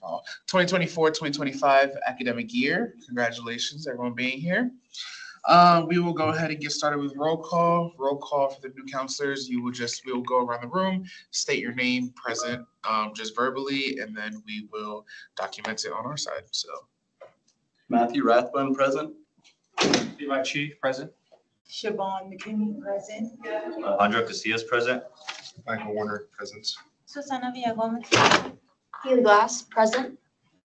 fall, 2024, 2025 academic year. Congratulations, everyone being here. Uh, we will go ahead and get started with roll call. Roll call for the new councilors. You will just, we will go around the room, state your name, present, um, just verbally, and then we will document it on our side. So Matthew Rathbun, present. Levi Chi, present. Siobhan McKinney, present. Alejandro Casillas present. Michael Warner, present. Susana Villagomez. Haley Glass, present.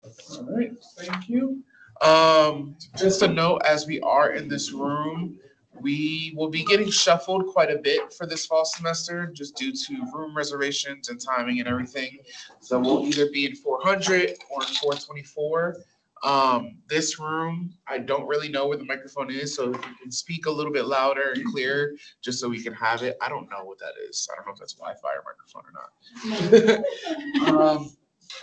All right, thank you. Um, just a note, as we are in this room, we will be getting shuffled quite a bit for this fall semester, just due to room reservations and timing and everything. So we'll either be in four hundred or in four twenty-four. Um, this room, I don't really know where the microphone is, so if you can speak a little bit louder and clearer, just so we can have it. I don't know what that is. I don't know if that's Wi-Fi or microphone or not. Um,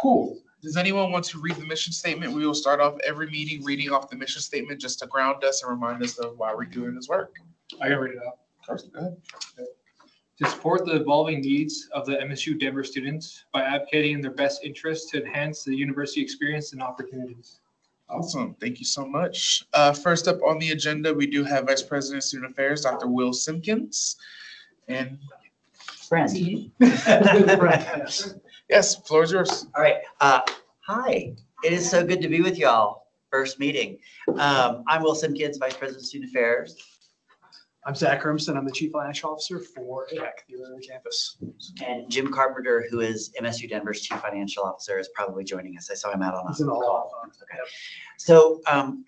cool. Does anyone want to read the mission statement? We will start off every meeting reading off the mission statement just to ground us and remind us of why we're doing this work. I can read it out. Carson, go ahead. To support the evolving needs of the MSU Denver students by advocating in their best interest to enhance the university experience and opportunities. Awesome. Thank you so much. Uh, first up on the agenda, we do have Vice President of Student Affairs, Dr. Will Simpkins. And Friend. yes, floor is yours. All right. Uh, hi. It is so good to be with y'all. First meeting. Um, I'm Will Simpkins, Vice President of Student Affairs. I'm Zach Hermson. I'm the Chief Financial Officer for AHEC, the Aurora campus. And Jim Carpenter, who is MSU Denver's Chief Financial Officer, is probably joining us. I saw him out on He's in a the call. hall. Okay. So um,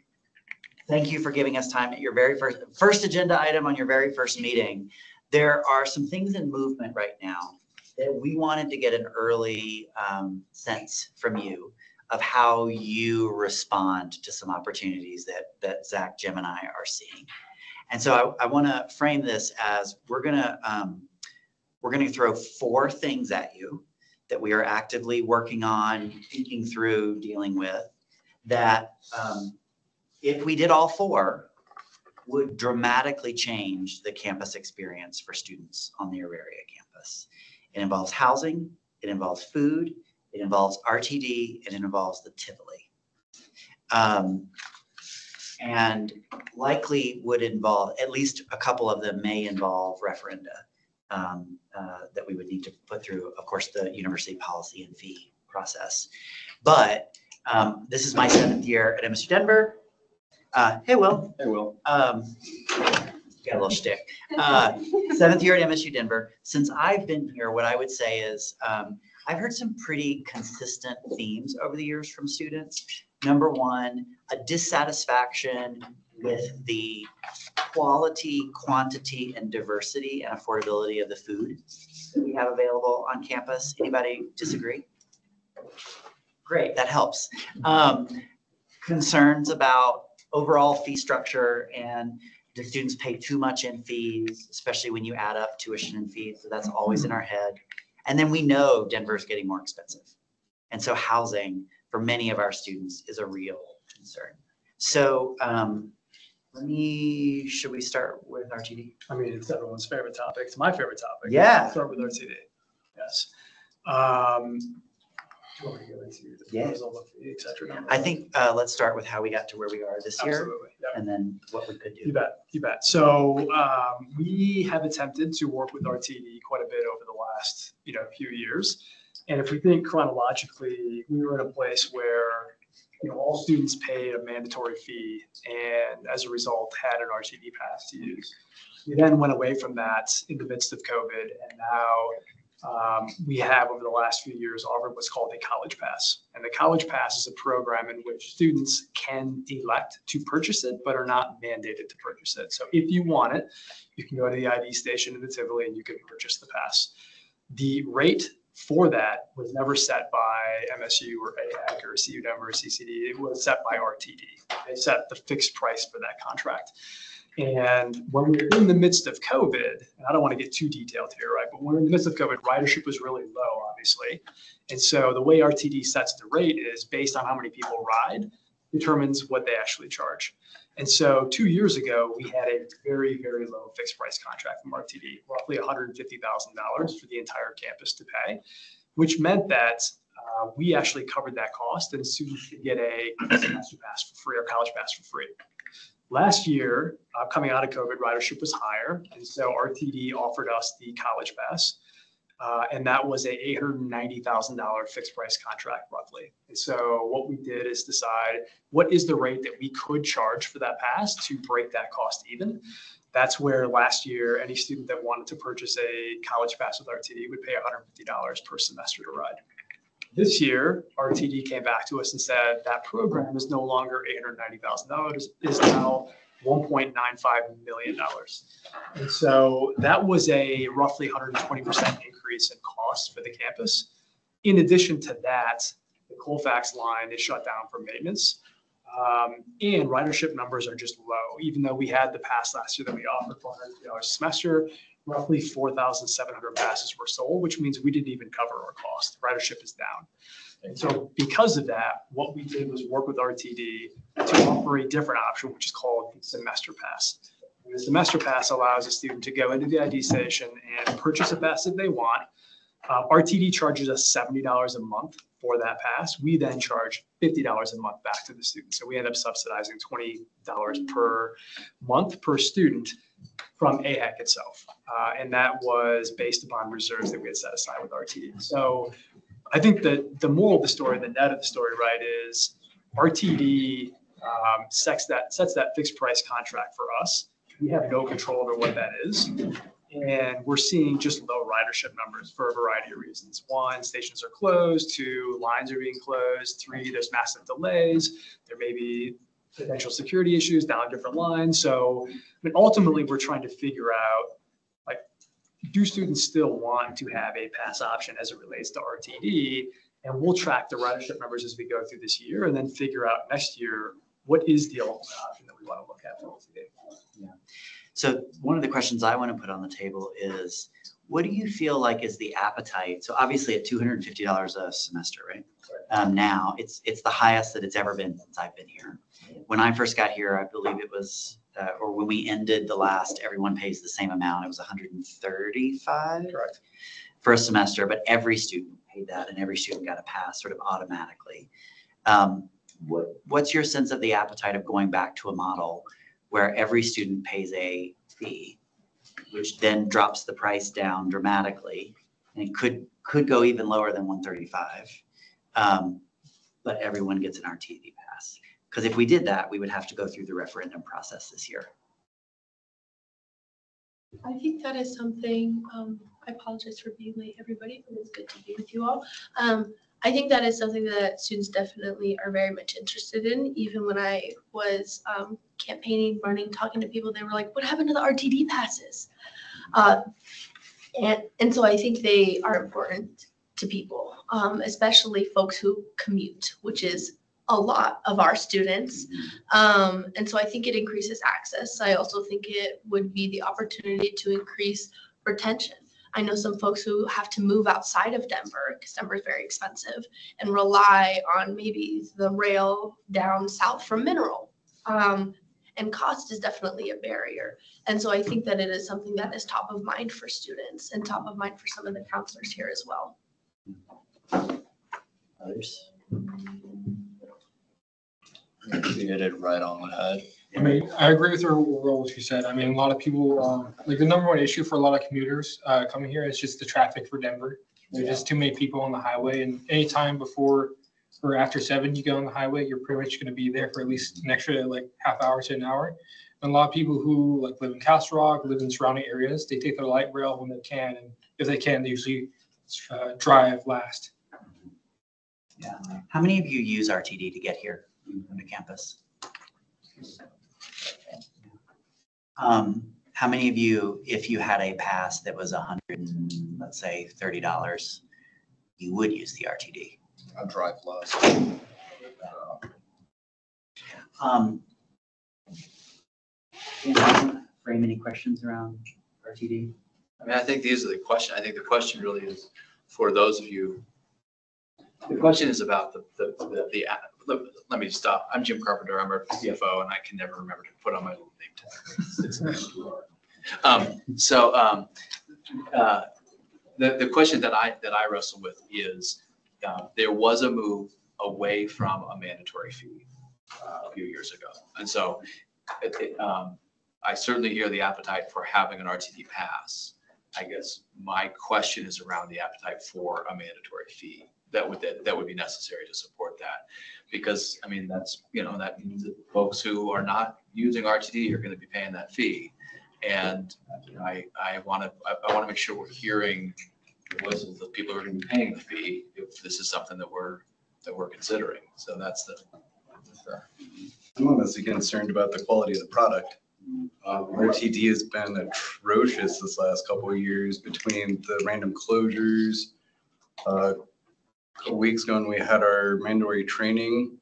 thank you for giving us time at your very first, first agenda item on your very first meeting. There are some things in movement right now that we wanted to get an early um, sense from you of how you respond to some opportunities that, that Zach, Jim, and I are seeing. And so I, I want to frame this as we're gonna um, we're gonna throw four things at you that we are actively working on, thinking through, dealing with. That um, if we did all four, would dramatically change the campus experience for students on the Auraria campus. It involves housing, it involves food, it involves RTD, and it involves the Tivoli. Um, and likely would involve, at least a couple of them may involve referenda um, uh, that we would need to put through, of course, the university policy and fee process. But um, this is my seventh year at MSU Denver. Uh, hey, Will. Hey, Will. Um, got a little shtick. Uh, seventh year at MSU Denver. Since I've been here, what I would say is um, I've heard some pretty consistent themes over the years from students. Number one, a dissatisfaction with the quality, quantity, and diversity and affordability of the food that we have available on campus. Anybody disagree? Great, that helps. Um, concerns about overall fee structure and do students pay too much in fees, especially when you add up tuition and fees? So that's always in our head. And then we know Denver's getting more expensive. And so housing for many of our students is a real concern. So um, let me, should we start with RTD? I mean, it's everyone's favorite topic. It's my favorite topic. Yeah. Start with RTD. Yes. Um, do you want me to go into the Yeah. proposal, the et cetera? I think uh, let's start with how we got to where we are this year Absolutely. Yep. and then what we could You do. bet, you bet. So um, we have attempted to work with RTD quite a bit over the last, you know, few years. And if we think chronologically, we were in a place where, you know, all students paid a mandatory fee and as a result had an RTD pass to use. We then went away from that in the midst of COVID and now um, we have over the last few years offered what's called a college pass. And the college pass is a program in which students can elect to purchase it, but are not mandated to purchase it. So if you want it, you can go to the ID station in the Tivoli and you can purchase the pass. The rate for that was never set by MSU or AHEC or CU Denver or CCD. It was set by RTD. They set the fixed price for that contract. And when we were in the midst of COVID, and I don't want to get too detailed here, right? But when we we're in the midst of COVID, ridership was really low, obviously. And so the way RTD sets the rate is based on how many people ride, determines what they actually charge. And so two years ago, we had a very, very low fixed price contract from RTD, roughly $150,000 for the entire campus to pay, which meant that uh, we actually covered that cost and students could get a semester pass for free or college pass for free. Last year, uh, coming out of COVID, ridership was higher, and so RTD offered us the college pass. Uh, and that was a eight hundred and ninety thousand dollar fixed price contract roughly. And so what we did is decide what is the rate that we could charge for that pass to break that cost even. That's where last year, any student that wanted to purchase a college pass with RTD would pay hundred and fifty dollars per semester to ride. This year, RTD came back to us and said that program is no longer eight hundred ninety thousand dollars, is now one point nine five million dollars. And so that was a roughly hundred and twenty percent increase in cost for the campus. In addition to that, the Colfax line is shut down for maintenance. Um, and ridership numbers are just low, even though we had the pass last year that we offered four hundred dollars a semester. Roughly four thousand seven hundred passes were sold, which means we didn't even cover our cost. Ridership is down. And so because of that, what we did was work with RTD to offer a different option, which is called the semester pass. The semester pass allows a student to go into the ID station and purchase a pass that they want. Uh, RTD charges us seventy dollars a month for that pass. We then charge fifty dollars a month back to the student. So we end up subsidizing twenty dollars per month per student from AHEC itself. Uh, and that was based upon reserves that we had set aside with RTD. So I think that the moral of the story, the net of the story, right, is RTD um, sets that sets that fixed price contract for us. We have no control over what that is. And we're seeing just low ridership numbers for a variety of reasons. One, stations are closed. Two, lines are being closed. Three, there's massive delays. There may be potential security issues down different lines. So, I mean, ultimately, we're trying to figure out, like, do students still want to have a pass option as it relates to RTD? And we'll track the ridership numbers as we go through this year and then figure out next year, what is the ultimate option that we want to look at for RTD? So one of the questions I want to put on the table is, what do you feel like is the appetite? So obviously at two hundred and fifty dollars a semester, right? Um, now, it's, it's the highest that it's ever been since I've been here. When I first got here, I believe it was, uh, or when we ended the last, everyone pays the same amount, it was hundred and thirty-five? Correct. For a semester, but every student paid that and every student got a pass sort of automatically. Um, what, what's your sense of the appetite of going back to a model where every student pays a fee, which then drops the price down dramatically. And it could, could go even lower than one thirty-five. Um, but everyone gets an RTD pass. Because if we did that, we would have to go through the referendum process this year. I think that is something, um, I apologize for being late, everybody, but it's good to be with you all. Um, I think that is something that students definitely are very much interested in. Even when I was, um, campaigning, running, talking to people, they were like, what happened to the RTD passes? Uh, and, and so I think they are important to people, um, especially folks who commute, which is a lot of our students. Um, and so I think it increases access. I also think it would be the opportunity to increase retention. I know some folks who have to move outside of Denver because Denver is very expensive and rely on maybe the rail down south from Mineral. Um, and cost is definitely a barrier. And so I think that it is something that is top of mind for students and top of mind for some of the councilors here as well. Others? You hit it right on the head. I mean, I agree with her overall what she said. I mean, a lot of people, um, like the number one issue for a lot of commuters, uh, coming here is just the traffic for Denver. There's just too many people on the highway and anytime before or after seven, you go on the highway, you're pretty much gonna be there for at least an extra like half hour to an hour. And a lot of people who like live in Castle Rock, live in surrounding areas, they take their light rail when they can. And if they can, they usually, uh, drive last. Yeah. How many of you use RTD to get here on the campus? Um, how many of you, if you had a pass that was a hundred let's say, thirty dollars, you would use the RTD? I drive less. Um, anyone Frame any questions around RTD? I mean, I think these are the question, I think the question really is for those of you. The question is about the, the, the, the, let, let me stop. I'm Jim Carpenter. I'm our CFO and I can never remember to put on my little name tag. Um, so, um, uh, the, the question that I, that I wrestle with is, uh, there was a move away from a mandatory fee uh, a few years ago. And so it- it, um, I certainly hear the appetite for having an RTD pass. I guess my question is around the appetite for a mandatory fee that would, that, that would be necessary to support that. Because, I mean, that's, you know, that means that folks who are not using RTD are gonna be paying that fee. And I, I wanna, I, I wanna make sure we're hearing of the people who are gonna be paying the fee, if this is something that we're, that we're considering. So that's the, I'm honestly concerned about the quality of the product. Um, RTD has been atrocious this last couple of years between the random closures. Uh, a Couple weeks ago when we had our mandatory training,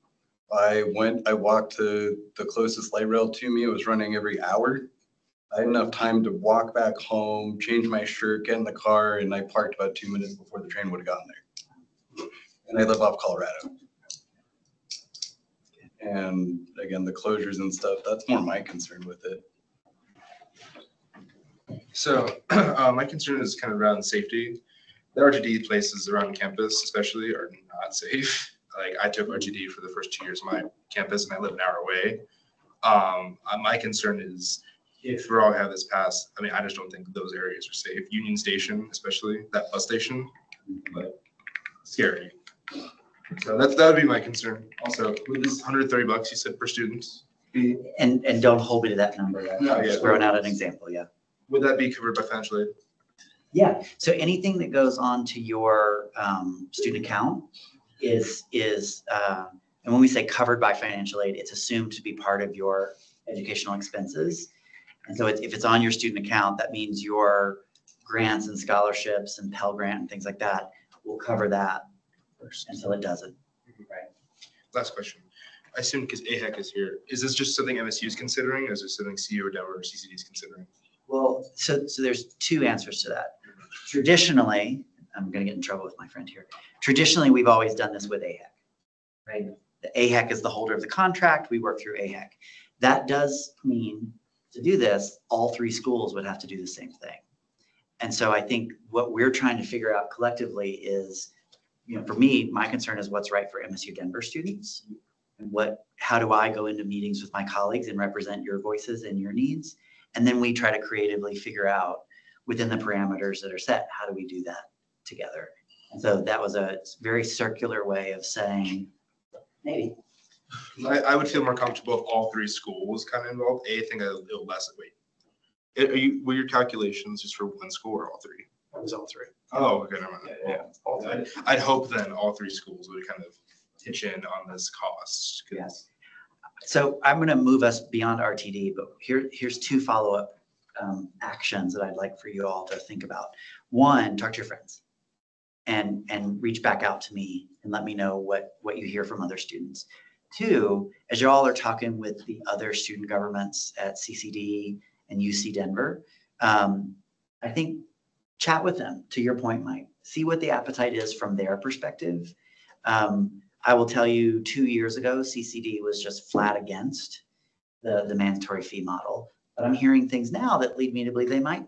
I went, I walked to the closest light rail to me. It was running every hour. I had enough time to walk back home, change my shirt, get in the car, and I parked about two minutes before the train would have gotten there. And I live off Colorado. And again, the closures and stuff, that's more my concern with it. So uh, my concern is kind of around safety. The RTD places around campus especially are not safe. Like I took RTD for the first two years of my campus and I live an hour away. Um, uh, my concern is if we're all have this pass, I mean, I just don't think those areas are safe. Union Station, especially that bus station, but scary. So that's, that would be my concern. Also, with this hundred thirty bucks you said per student, be, And, and don't hold me to that number. I'm No, yeah. just throwing out an example, yeah. would that be covered by financial aid? Yeah, so anything that goes on to your um, student account is, is, uh, and when we say covered by financial aid, it's assumed to be part of your educational expenses. And so if if it's on your student account, that means your grants and scholarships and Pell Grant and things like that will cover that until it doesn't. Mm-hmm. Right. Last question. I assume because AHEC is here, is this just something MSU is considering, or is this something CU or Denver or CCD is considering? Well, so, so there's two answers to that. Traditionally, I'm gonna get in trouble with my friend here. Traditionally, we've always done this with AHEC, right? The AHEC is the holder of the contract, we work through AHEC. That does mean, to do this, all three schools would have to do the same thing. And so I think what we're trying to figure out collectively is, you know, for me, my concern is what's right for MSU Denver students. And what, how do I go into meetings with my colleagues and represent your voices and your needs? And then we try to creatively figure out within the parameters that are set, how do we do that together? And so that was a very circular way of saying, maybe. I, I would feel more comfortable if all three schools kind of involved. A, I think a little less, wait. Are are you, were your calculations just for one school or all three? That was all three. Oh, okay, never mind. Yeah, all three. I'd, I'd hope then all three schools would kind of pitch in on this cost. 'cause- Yes. So I'm going to move us beyond RTD, but here, here's two follow-up um, actions that I'd like for you all to think about. One, talk to your friends and, and reach back out to me and let me know what, what you hear from other students. Two, as you all are talking with the other student governments at CCD and UC Denver, um, I think chat with them, to your point, Mike. See what the appetite is from their perspective. Um, I will tell you, two years ago, CCD was just flat against the, the mandatory fee model. But I'm hearing things now that lead me to believe they might,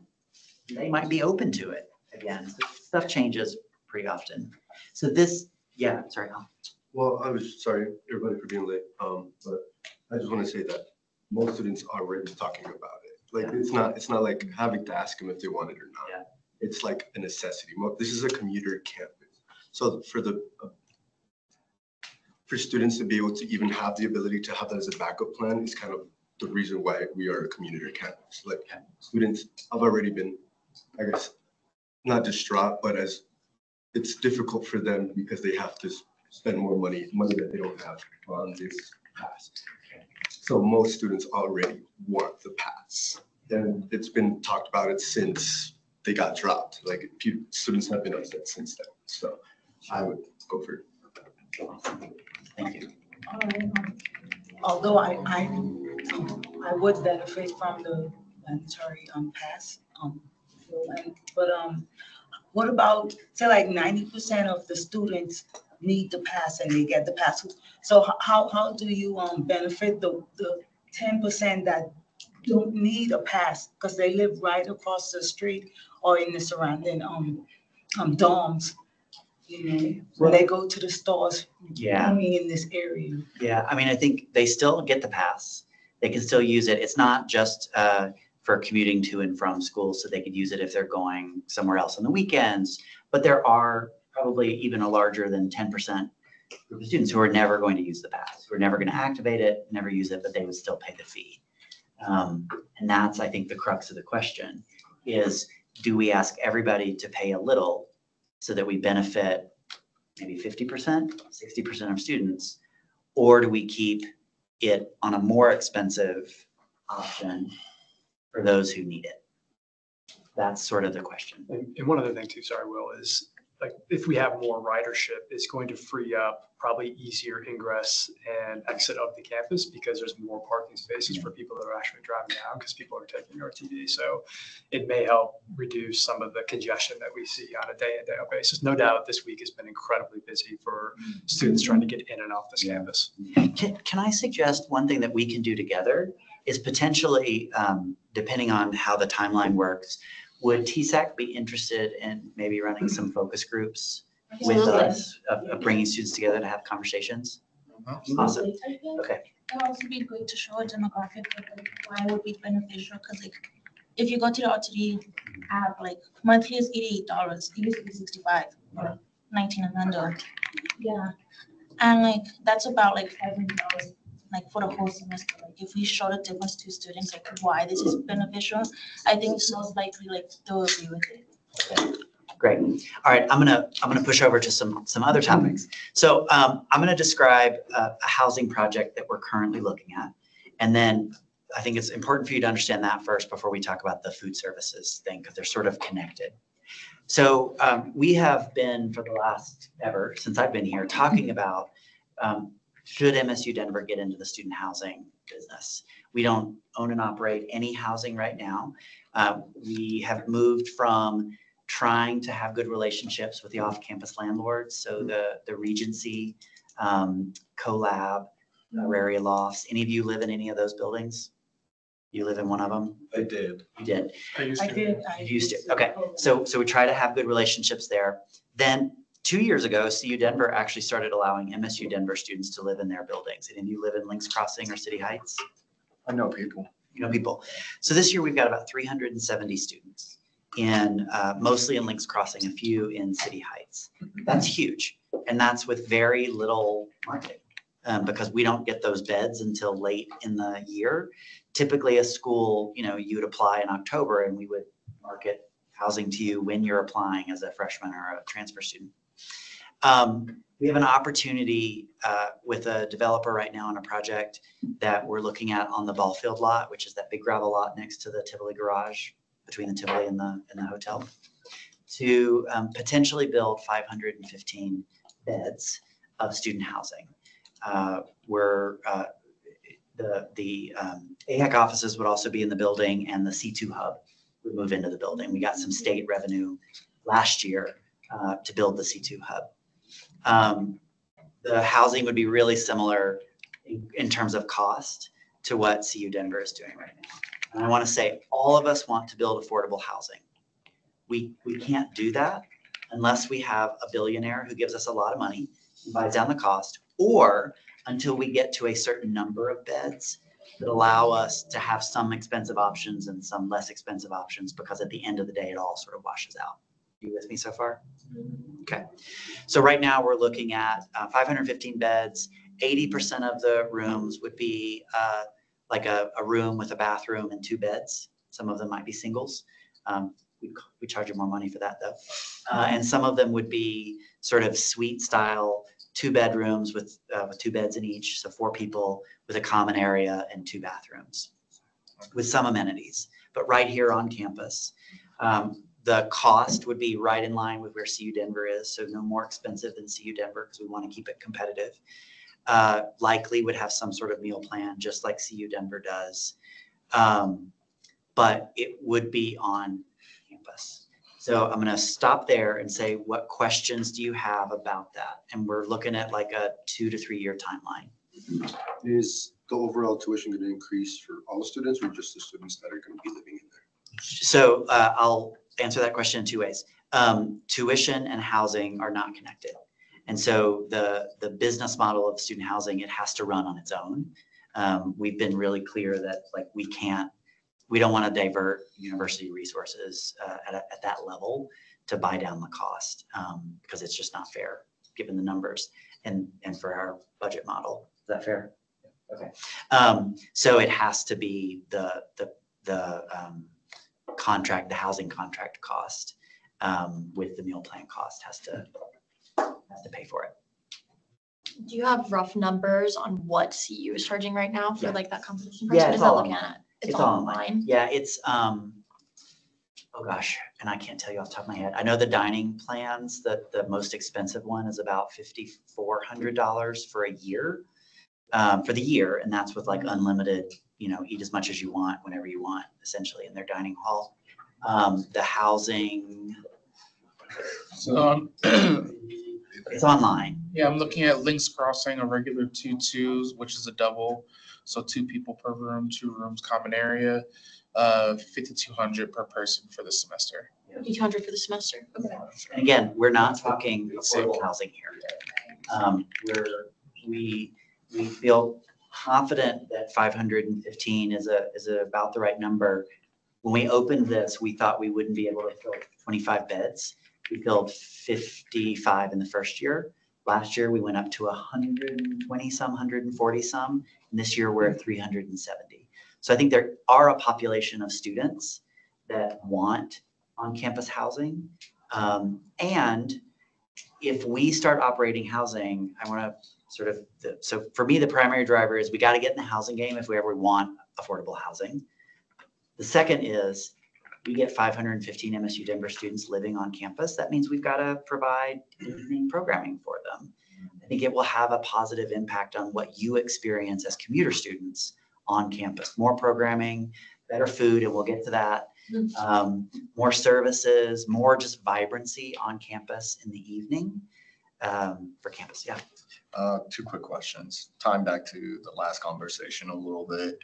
they might be open to it again. Stuff changes pretty often. So this, yeah, sorry. Well, I was sorry, everybody for being late, um, but I just want to say that most students are already talking about it. Like, it's not, it's not like having to ask them if they want it or Yeah. not. It's like a necessity. Mo- This is a commuter campus. So for the, uh, for students to be able to even have the ability to have that as a backup plan is kind of the reason why we are a commuter campus. Like, students have already been, I guess, not distraught, but as it's difficult for them because they have to spend more money, money that they don't have on this pass. So most students already want the pass. And it's been talked about it since they got dropped. Like pe- students have been upset since then. So I would go for it. Thank you. Alright, um, Although I, I, I would benefit from the mandatory, um, pass, um, but, um, what about, say like ninety percent of the students need the pass and they get the pass? So how, how do you, um, benefit the, the ten percent that don't need a pass? Because they live right across the street or in the surrounding, um, um, dorms. you know, when they go to the stores, Yeah. in this area. Yeah, I mean, I think they still get the pass. They can still use it. It's not just uh, for commuting to and from school, so they could use it if they're going somewhere else on the weekends. But there are probably even a larger than ten percent group of students who are never going to use the pass, who are never going to activate it, never use it, but they would still pay the fee. Um, And that's, I think, the crux of the question is, do we ask everybody to pay a little so that we benefit maybe fifty percent, sixty percent of students? Or do we keep it on a more expensive option for those who need it? That's sort of the question. And, and one other thing too, sorry, Will, is like if we have more ridership, it's going to free up probably easier ingress and exit of the campus because there's more parking spaces for people that are actually driving down because people are taking RTD. So it may help reduce some of the congestion that we see on a day in, day out basis. No doubt this week has been incredibly busy for students trying to get in and off this campus. Can, can I suggest one thing that we can do together is potentially, um, depending on how the timeline works, would TSAC be interested in maybe running some focus groups with Absolutely. us, of, of bringing students together to have conversations? Awesome. I think Okay. It would also be good to show a demographic of like why it would be beneficial, because like, if you go to the RTD app, like monthly is eighty-eight dollars, it used to be sixty-five, or nineteen and under. Yeah, and like, that's about like five hundred dollars, like for the whole semester, like if we show the difference to students, like why this is beneficial, I think it's most likely like they'll agree with it. Great. All right, I'm gonna, I'm gonna push over to some, some other topics. So um, I'm gonna describe a, a housing project that we're currently looking at. And then I think it's important for you to understand that first before we talk about the food services thing, because they're sort of connected. So um, we have been for the last ever, since I've been here, talking about um, should MSU Denver get into the student housing business? We don't own and operate any housing right now. Uh, We have moved from trying to have good relationships with the off-campus landlords. So the, the Regency, um, CoLab, Auraria Lofts. Any of you live in any of those buildings? You live in one of them? I did. You did. I used I to. did. I You used to, okay. So, so we try to have good relationships there. Then, two years ago, CU Denver actually started allowing MSU Denver students to live in their buildings. And of you live in Lynx Crossing or City Heights? I know people. you know, people. So this year we've got about 370 students in, uh, mostly in Lynx Crossing, a few in City Heights. That's huge. And that's with very little marketing. Um, because we don't get those beds until late in the year. Typically a school, you know, you would apply in October and we would market housing to you when you're applying as a freshman or a transfer student. Um, we have an opportunity, uh, with a developer right now on a project that we're looking at on the ball field lot, which is that big gravel lot next to the Tivoli garage, between the Tivoli and the, and the hotel, to um, potentially build 515 beds of student housing. Uh, Where uh, the, the um, AHEC offices would also be in the building and the C2 hub would move into the building. We got some state revenue last year uh, to build the C2 hub. Um, The housing would be really similar in, in terms of cost to what CU Denver is doing right now. And I want to say, all of us want to build affordable housing. We, we can't do that unless we have a billionaire who gives us a lot of money, and buys down the cost, or until we get to a certain number of beds that allow us to have some expensive options and some less expensive options, because at the end of the day, it all sort of washes out. You with me so far? Okay. So right now, we're looking at uh, 515 beds. 80% of the rooms would be uh, like a, a room with a bathroom and two beds. Some of them might be singles. Um, We, we charge you more money for that, though. Uh, And some of them would be sort of suite style, two bedrooms with, uh, with two beds in each, so four people with a common area and two bathrooms with some amenities, but right here on campus. Um, The cost would be right in line with where CU Denver is, so no more expensive than CU Denver because we want to keep it competitive. Uh, Likely would have some sort of meal plan, just like CU Denver does. Um, But it would be on campus. So I'm going to stop there and say, what questions do you have about that? And we're looking at like a two to three year timeline. Is the overall tuition going to increase for all the students or just the students that are going to be living in there? So uh, I'll answer that question in two ways. um, tuition and housing are not connected. And so the, the business model of student housing, it has to run on its own. Um, we've been really clear that like we can't, we don't want to divert university resources uh, at, a- at that level to buy down the cost um, because it's just not fair, given the numbers and, and for our budget model. Is that fair? Okay. Um, so it has to be the, the, the um, contract, the housing contract cost um, with the meal plan cost has to, has to pay for it. Do you have rough numbers on what CU is charging right now for Yeah. like that competition? Yeah, price? What it's is that all looking online. at? It's all online? Yeah, it's, um, oh gosh, and I can't tell you off the top of my head. I know the dining plans, the, the most expensive one is about fifty-four hundred dollars for a year. Um, for the year, and that's with like unlimited, you know, eat as much as you want, whenever you want, essentially in their dining hall. Um, the housing, So, um, it's online. yeah, I'm looking at Lynx Crossing, a regular two twos, which is a double. So two people per room, two rooms, common area, uh, fifty-two hundred per person for the semester. Fifty-two hundred for the semester? Okay. And again, we're not talking affordable housing here. Um, we're, we, we feel confident that five hundred and fifteen is a, is a about the right number. When we opened this, we thought we wouldn't be able to fill twenty-five beds. We filled fifty-five in the first year. Last year, we went up to hundred and twenty some, hundred and forty some, and this year we're at three hundred and seventy. So I think there are a population of students that want on-campus housing. Um, and if we start operating housing, I want to sort of, the- so for me, the primary driver is we got to get in the housing game if we ever want affordable housing. The second is we get 515 MSU Denver students living on campus. That means we've got to provide evening programming for them. I think it will have a positive impact on what you experience as commuter students on campus. More programming, better food, and we'll get to that um, more services, more just vibrancy on campus in the evening um, for campus. Yeah. Uh, two quick questions. Time back to the last conversation a little bit.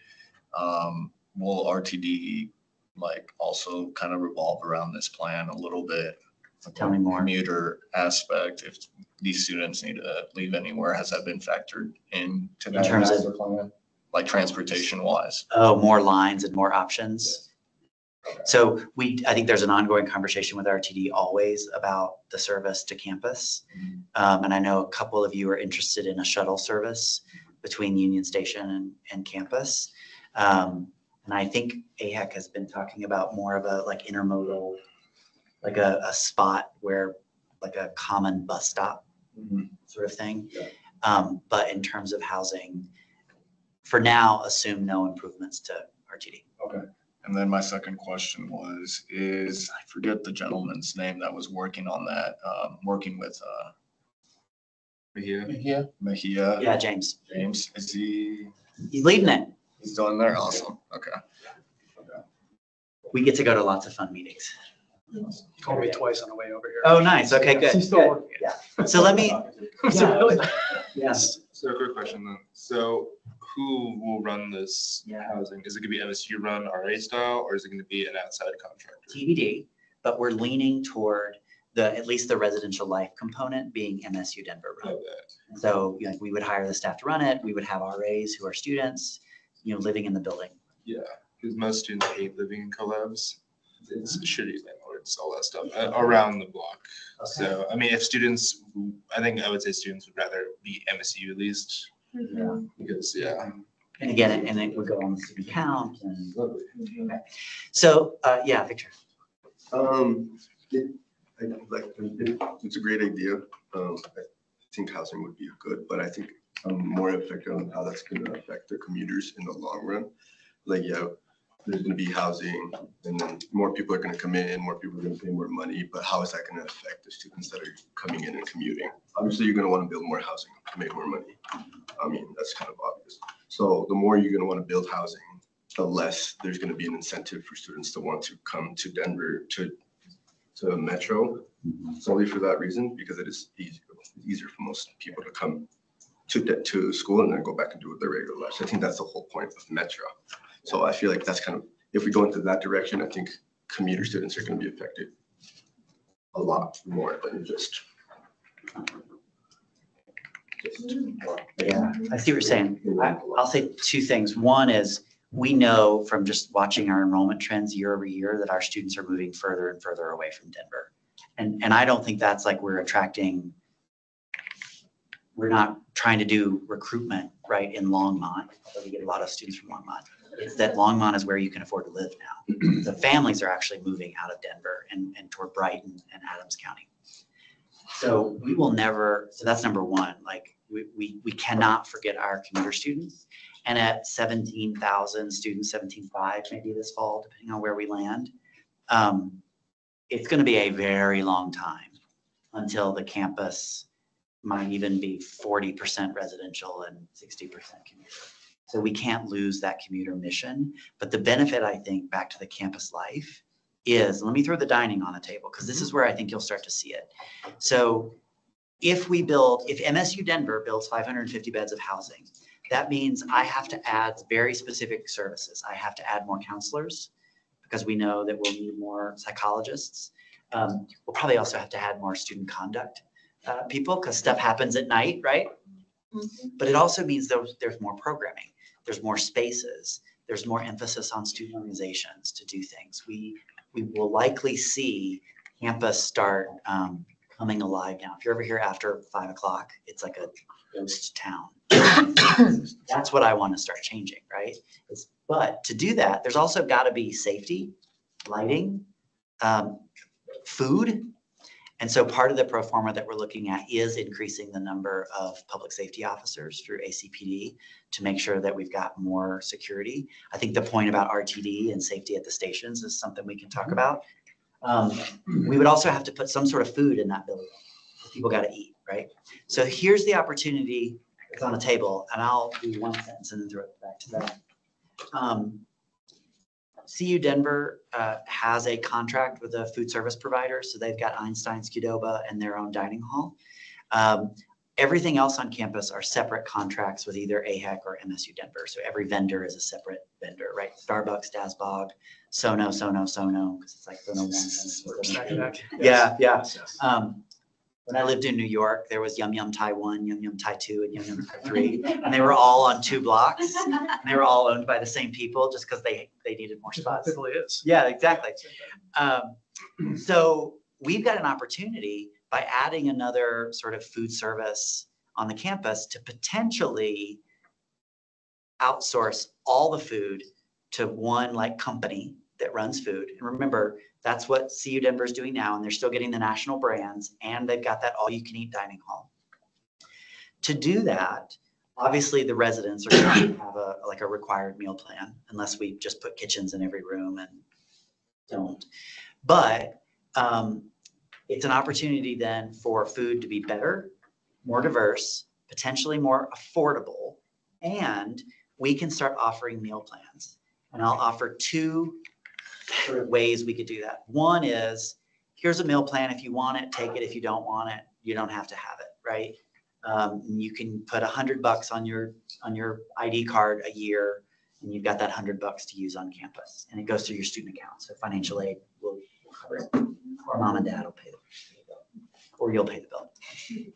Um, will RTD like also kind of revolve around this plan a little bit? Tell me more. Commuter aspect, if these students need to leave anywhere, has that been factored into In that terms of- master plan? Like transportation wise? Oh, more lines and more options. So we, I think there's an ongoing conversation with RTD always about the service to campus. Um, and I know a couple of you are interested in a shuttle service between Union Station and, and campus. Um, and I think AHEC has been talking about more of a like intermodal, like a, a spot where like a common bus stop sort of thing. Um, but in terms of housing, for now, assume no improvements to RTD. Okay. And then my second question was, is, I forget the gentleman's name that was working on that, um, working with, uh, Yeah. Yeah. Mejia. Yeah, James. James, is he, He's leading it. he's still in there? Awesome. Okay. We get to go to lots of fun meetings. He Called me twice on the way over here. Oh, nice. Okay, good. He's still good. working. Yeah. So let me, So Yeah. really? yes. So a quick question then. So who will run this Yeah. housing? Is it gonna be MSU run RA style or is it gonna be an outside contractor? TBD, but we're leaning toward the, at least the residential life component being MSU Denver run. So, you know, we would hire the staff to run it. We would have RAs who are students, you know, living in the building. Yeah, because most students hate living in collabs. It's shitty landlords, all that stuff, uh, around the block. So, I mean, if students, I think I would say students would rather be MSU at least, Yeah. because, yeah. And again, and it would go on the student count and, okay. So, uh, yeah, Victor. Um, it, I, like, it, it's a great idea. Um, I think housing would be good, but I think I'm more affected on how that's gonna affect the commuters in the long run. Like, yeah, there's gonna be housing and then more people are gonna come in, more people are gonna pay more money, but how is that gonna affect the students that are coming in and commuting? Obviously, you're gonna wanna build more housing to make more money. I mean, that's kind of obvious. So the more you're gonna wanna build housing, the less there's gonna be an incentive for students to want to come to Denver to, to Metro. Mm-hmm. Solely for that reason, because it is easier, easier for most people to come to, to school and then go back and do their regular lives. I think that's the whole point of Metro. So I feel like that's kind of, if we go into that direction, I think commuter students are gonna be affected a lot more than just. Yeah, I see what you're saying. I, I'll say two things. One is, we know from just watching our enrollment trends year over year that our students are moving further and further away from Denver. And, and I don't think that's like we're attracting, we're not trying to do recruitment, right, in Longmont, although we get a lot of students from Longmont. It's that Longmont is where you can afford to live now. The families are actually moving out of Denver and, and toward Brighton and Adams County. So we will never, so that's number one, like, we, we, we cannot forget our commuter students. And at seventeen thousand students, seventeen-five maybe this fall, depending on where we land. Um, it's gonna be a very long time until the campus might even be forty percent residential and sixty percent commuter. So we can't lose that commuter mission, but the benefit, I think, back to the campus life is, let me throw the dining on the table, because this is where I think you'll start to see it. So if we build, if MSU Denver builds five hundred and fifty beds of housing, that means I have to add very specific services. I have to add more counselors because we know that we'll need more psychologists. Um, we'll probably also have to add more student conduct uh, people because stuff happens at night, right? But it also means there's, there's more programming, there's more spaces, there's more emphasis on student organizations to do things. We, we will likely see campus start um, coming alive now. If you're ever here after five o'clock, it's like a ghost town. That's what I want to start changing, right? Is- But to do that, there's also got to be safety, lighting, um, food. And so part of the pro forma that we're looking at is increasing the number of public safety officers through ACPD to make sure that we've got more security. I think the point about RTD and safety at the stations is something we can talk about. Um, we would also have to put some sort of food in that building. People got to eat, right? So here's the opportunity that's on the table, and I'll do one sentence and then throw it back to that. Um, CU Denver uh, has a contract with a food service provider, so they've got Einstein's Qdoba and their own dining hall. Um, Everything else on campus are separate contracts with either AHEC or MSU Denver. So every vendor is a separate vendor, right? Starbucks, Dazbog, Sono, Sono, Sono, because it's like Sono one. Sono Snack two. attack. Yeah, yeah. Um, when I lived in New York, there was Yum Yum Thai one, Yum Yum Thai two, and Yum Yum Thai three. And they were all on two blocks. And they were all owned by the same people just because they, they needed more spots. Typically is. Yeah, exactly. Um, so we've got an opportunity by adding another sort of food service on the campus to potentially outsource all the food to one like company that runs food. And remember, that's what CU Denver is doing now, and they're still getting the national brands, and they've got that all-you-can-eat dining hall. To do that, obviously the residents are going to have a, like a required meal plan, unless we just put kitchens in every room and don't. But um, it's an opportunity then for food to be better, more diverse, potentially more affordable, and we can start offering meal plans. And I'll offer two sort of ways we could do that. One is, here's a meal plan. If you want it, take it. If you don't want it, you don't have to have it, right? Um, you can put a hundred bucks on your, on your ID card a year, and you've got that hundred bucks to use on campus. And it goes through your student account. So financial aid will cover it, or mom and dad will pay the bill, or you'll pay the bill.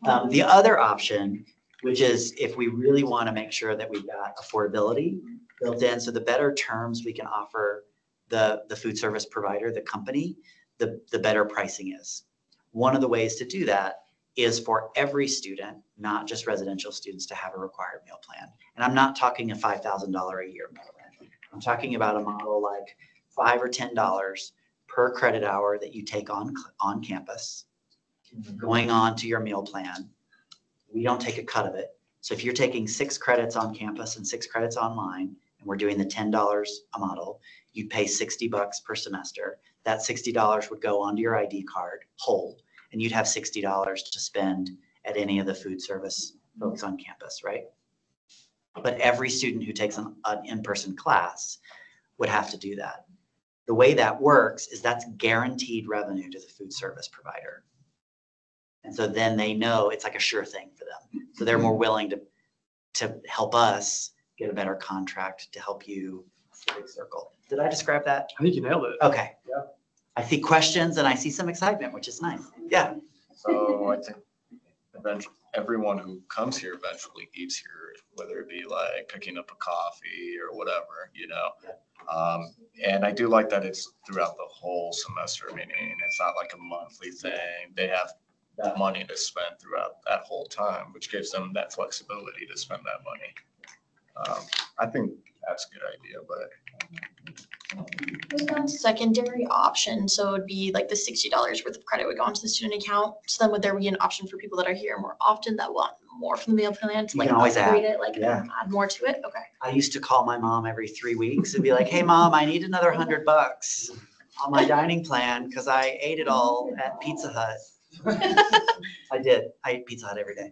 Um, the other option, which is if we really want to make sure that we've got affordability built in, so the better terms we can offer the, the food service provider, the company, the, the better pricing is. One of the ways to do that is for every student, not just residential students, to have a required meal plan. And I'm not talking a five thousand dollar a year meal plan. I'm talking about a model like five or ten dollars per credit hour that you take on, on campus, mm-hmm. going on to your meal plan. We don't take a cut of it. So if you're taking six credits on campus and six credits online, and we're doing the ten dollars a model, you'd pay sixty bucks per semester. That sixty dollars would go onto your ID card whole, and you'd have sixty dollars to spend at any of the food service folks on campus, right? But every student who takes an, an in-person class would have to do that. The way that works is that's guaranteed revenue to the food service provider. And so then they know it's like a sure thing for them. So they're more willing to, to help us get a better contract to help you big circle. Did I describe that? I think you nailed it. Okay. Yeah. I see questions and I see some excitement, which is nice. Yeah. So I think eventually, everyone who comes here eventually eats here, whether it be like picking up a coffee or whatever, you know? Um, and I do like that it's throughout the whole semester, meaning it's not like a monthly thing. They have that money to spend throughout that whole time, which gives them that flexibility to spend that money. Um, I think that's a good idea, but There's one secondary option, so it'd be like the sixty dollars worth of credit would go onto the student account. So then would there be an option for people that are here more often that want more from the meal plan to You like can always add, upgrade it, like yeah. add more to it? Okay. I used to call my mom every three weeks and be like, hey, mom, I need another hundred bucks on my dining plan because I ate it all at Pizza Hut. I did. I ate Pizza Hut every day.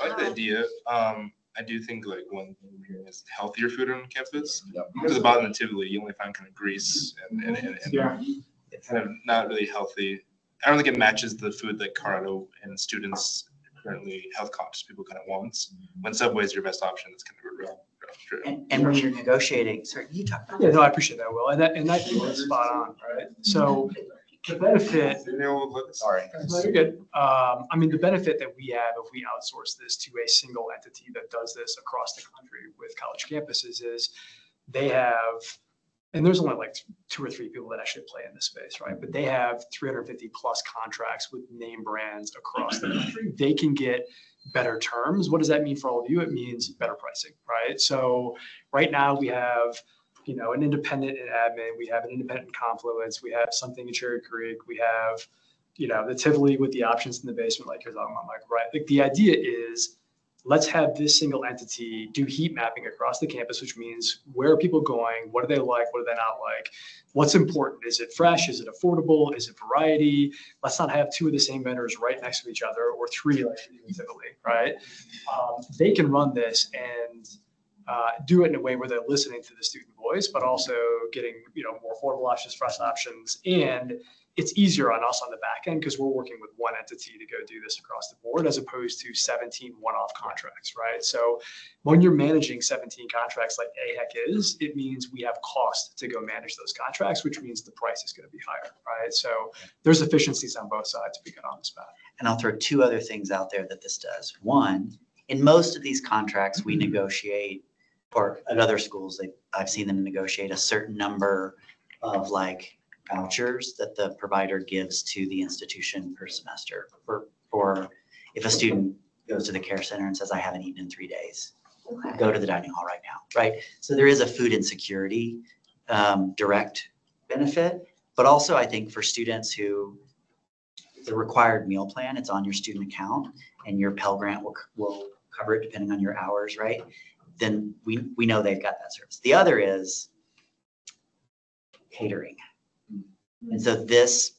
I like the idea. Um, I do think like one thing we're is healthier food on campus. You go to the bottom of Tivoli, you only find kind of grease and, and, and, and Yeah. it's kind of not really healthy. I don't think it matches the food that Colorado and students currently health conscious people kind of wants. Mm-hmm. When Subway is your best option, it's kind of a real, real. And, and when you're negotiating, sorry, you talk about. Yeah, no, I appreciate that, Will. And that, and I think that's spot on, right? So the benefit sorry. No, you're good. Um, I mean, the benefit that we have if we outsource this to a single entity that does this across the country with college campuses is they have, and there's only like two or three people that actually play in this space, right? But they have 350 plus contracts with name brands across the country. They can get better terms. What does that mean for all of you? It means better pricing, right? So right now we have you know, an independent in admin, we have an independent Confluence, we have something in Cherry Creek, we have, you know, the Tivoli with the options in the basement, like you're talking about, Mike, right? Like the idea is, let's have this single entity do heat mapping across the campus, which means where are people going? What do they like? What do they not like? What's important? Is it fresh? Is it affordable? Is it variety? Let's not have two of the same vendors right next to each other or three like Tivoli, right? Um, they can run this and uh, do it in a way where they're listening to the student voice, but also getting you know more affordable options, fresh options, and it's easier on us on the back end because we're working with one entity to go do this across the board as opposed to 17 one-off contracts, right? So when you're managing 17 contracts like AHEC is, it means we have cost to go manage those contracts, which means the price is going to be higher, right? So there's efficiencies on both sides if we get on this path. And I'll throw two other things out there that this does. One, in most of these contracts, we negotiate, or at other schools, they, I've seen them negotiate a certain number of like vouchers that the provider gives to the institution per semester for, for if a student goes to the care center and says, I haven't eaten in three days, Okay. go to the dining hall right now, right? So there is a food insecurity um, direct benefit, but also I think for students who the required meal plan, it's on your student account, and your Pell Grant will, will cover it depending on your hours, right? Then we, we know they've got that service. The other is catering. Mm-hmm. And so this,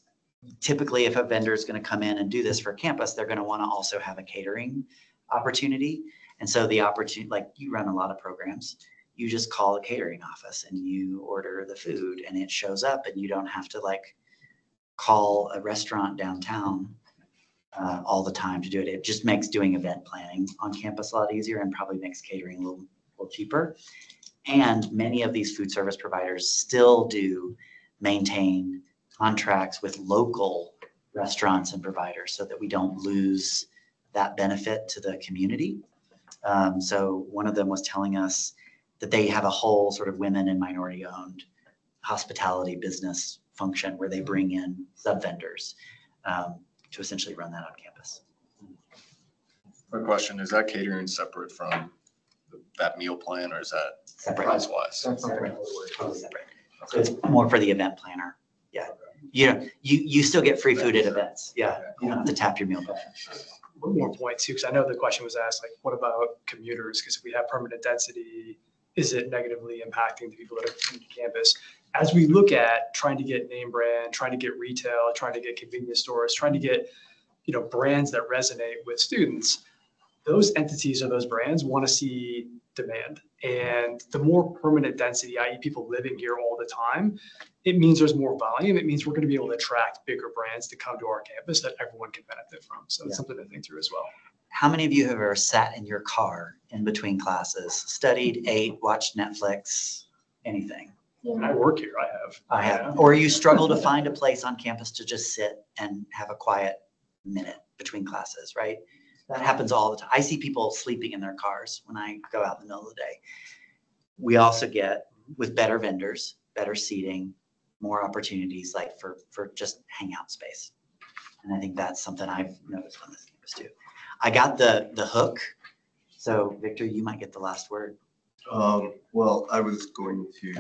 typically if a vendor is going to come in and do this for campus, they're going to want to also have a catering opportunity. And so the opportunity, like you run a lot of programs, you just call a catering office and you order the food and it shows up and you don't have to like call a restaurant downtown uh, all the time to do it. It just makes doing event planning on campus a lot easier and probably makes catering a little, little cheaper. And many of these food service providers still do maintain contracts with local restaurants and providers so that we don't lose that benefit to the community. Um, so one of them was telling us that they have a whole sort of women and minority owned hospitality business function where they bring in sub vendors um, to essentially run that on campus. Quick question, is that catering separate from that meal plan or is that Separate. price wise? Separate. Totally separate. So it's more for the event planner. Yeah. You know, you, you still get free food at events. Yeah. You don't have to tap your meal bill. One more point too, because I know the question was asked, like, what about commuters? Because if we have permanent density, is it negatively impacting the people that are coming to campus? As we look at trying to get name brand, trying to get retail, trying to get convenience stores, trying to get, you know, brands that resonate with students, those entities or those brands want to see demand. And the more permanent density, i.e. people living here all the time, it means there's more volume. It means we're going to be able to attract bigger brands to come to our campus that everyone can benefit from. So it's Yeah. something to think through as well. How many of you have ever sat in your car in between classes, studied, ate, watched Netflix, anything? I work here, I have. I have, or you struggle to find a place on campus to just sit and have a quiet minute between classes, right? That happens all the time. I see people sleeping in their cars when I go out in the middle of the day. We also get with better vendors, better seating, more opportunities like for, for just hangout space. And I think that's something I've noticed on this campus too. I got the, the hook. So Victor, you might get the last word. Um, well, I was going to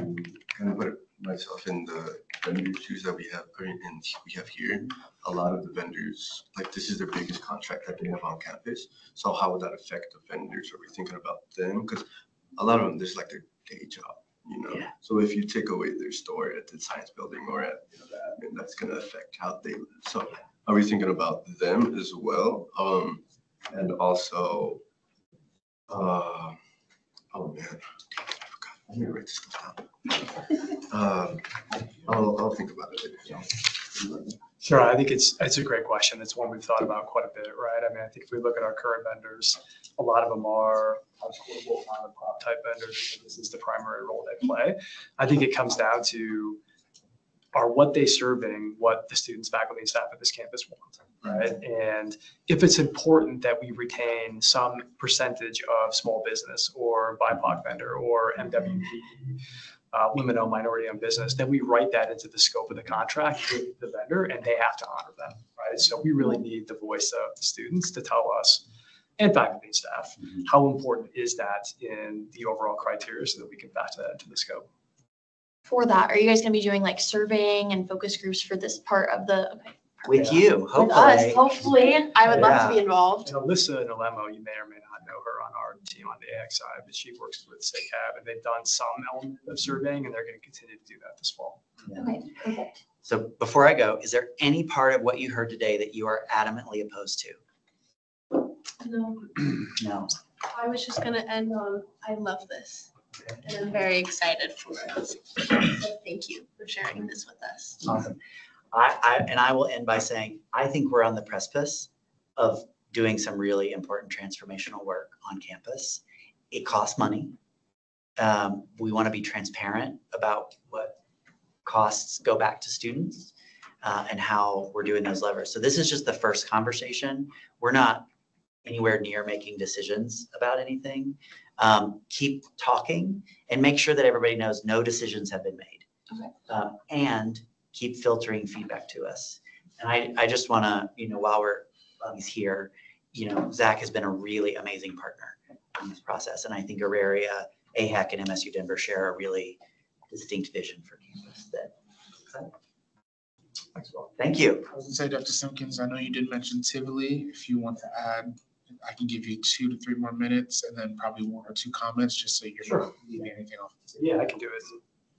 kind of put myself in the vendor shoes that we have, I mean, in, we have here. A lot of the vendors, like this is their biggest contract that they have on campus. So how would that affect the vendors? Are we thinking about them? Because a lot of them, this is like their day job, you know? Yeah. So if you take away their store at the science building or at, you know, the admin, that's gonna affect how they live. So are we thinking about them as well? Um, and also, uh, oh man, I. I'm gonna write this stuff down. Um, I'll, I'll think about it later. Sure, I think it's, it's a great question. It's one we've thought about quite a bit, right? I mean, I think if we look at our current vendors, a lot of them are type vendors. This is the primary role they play. I think it comes down to are what they serving what the students, faculty, and staff at this campus want, right? Mm-hmm. And if it's important that we retain some percentage of small business or BIPOC vendor or mm-hmm. MWP, uh, women owned minority owned business, then we write that into the scope of the contract with the vendor and they have to honor that, right? So we really mm-hmm. need the voice of the students to tell us and faculty and staff, how important is that in the overall criteria so that we can factor that into the scope? For that, are you guys gonna be doing like surveying and focus groups for this part of the, okay, With you, with us, hopefully. hopefully, I would love to be Yeah. involved. And Alyssa Nalemo, you may or may not know her on our team on the AX side, but she works with SACAB and they've done some element of surveying and they're going to continue to do that this fall. Okay, perfect. So before I go, is there any part of what you heard today that you are adamantly opposed to? No, No. I was just gonna end on, I love this. And I'm very excited for it. Thank you for sharing this with us. Awesome. I, I, and I will end by saying, I think we're on the precipice of doing some really important transformational work on campus. It costs money. Um, we want to be transparent about what costs go back to students uh, and how we're doing those levers. So this is just the first conversation. We're not anywhere near making decisions about anything. Um, keep talking and make sure that everybody knows no decisions have been made. Okay. Um, and keep filtering feedback to us. And I, I just want to, you know, while we're, while he's here, you know, Zach has been a really amazing partner in this process. And I think Auraria, AHEC, and MSU Denver share a really distinct vision for campus that. Thank you. I was gonna say, Dr. Simpkins, I know you did mention Tivoli. If you want to add, I can give you two to three more minutes and then probably one or two comments, just so you're not leaving anything off. Yeah, I can do it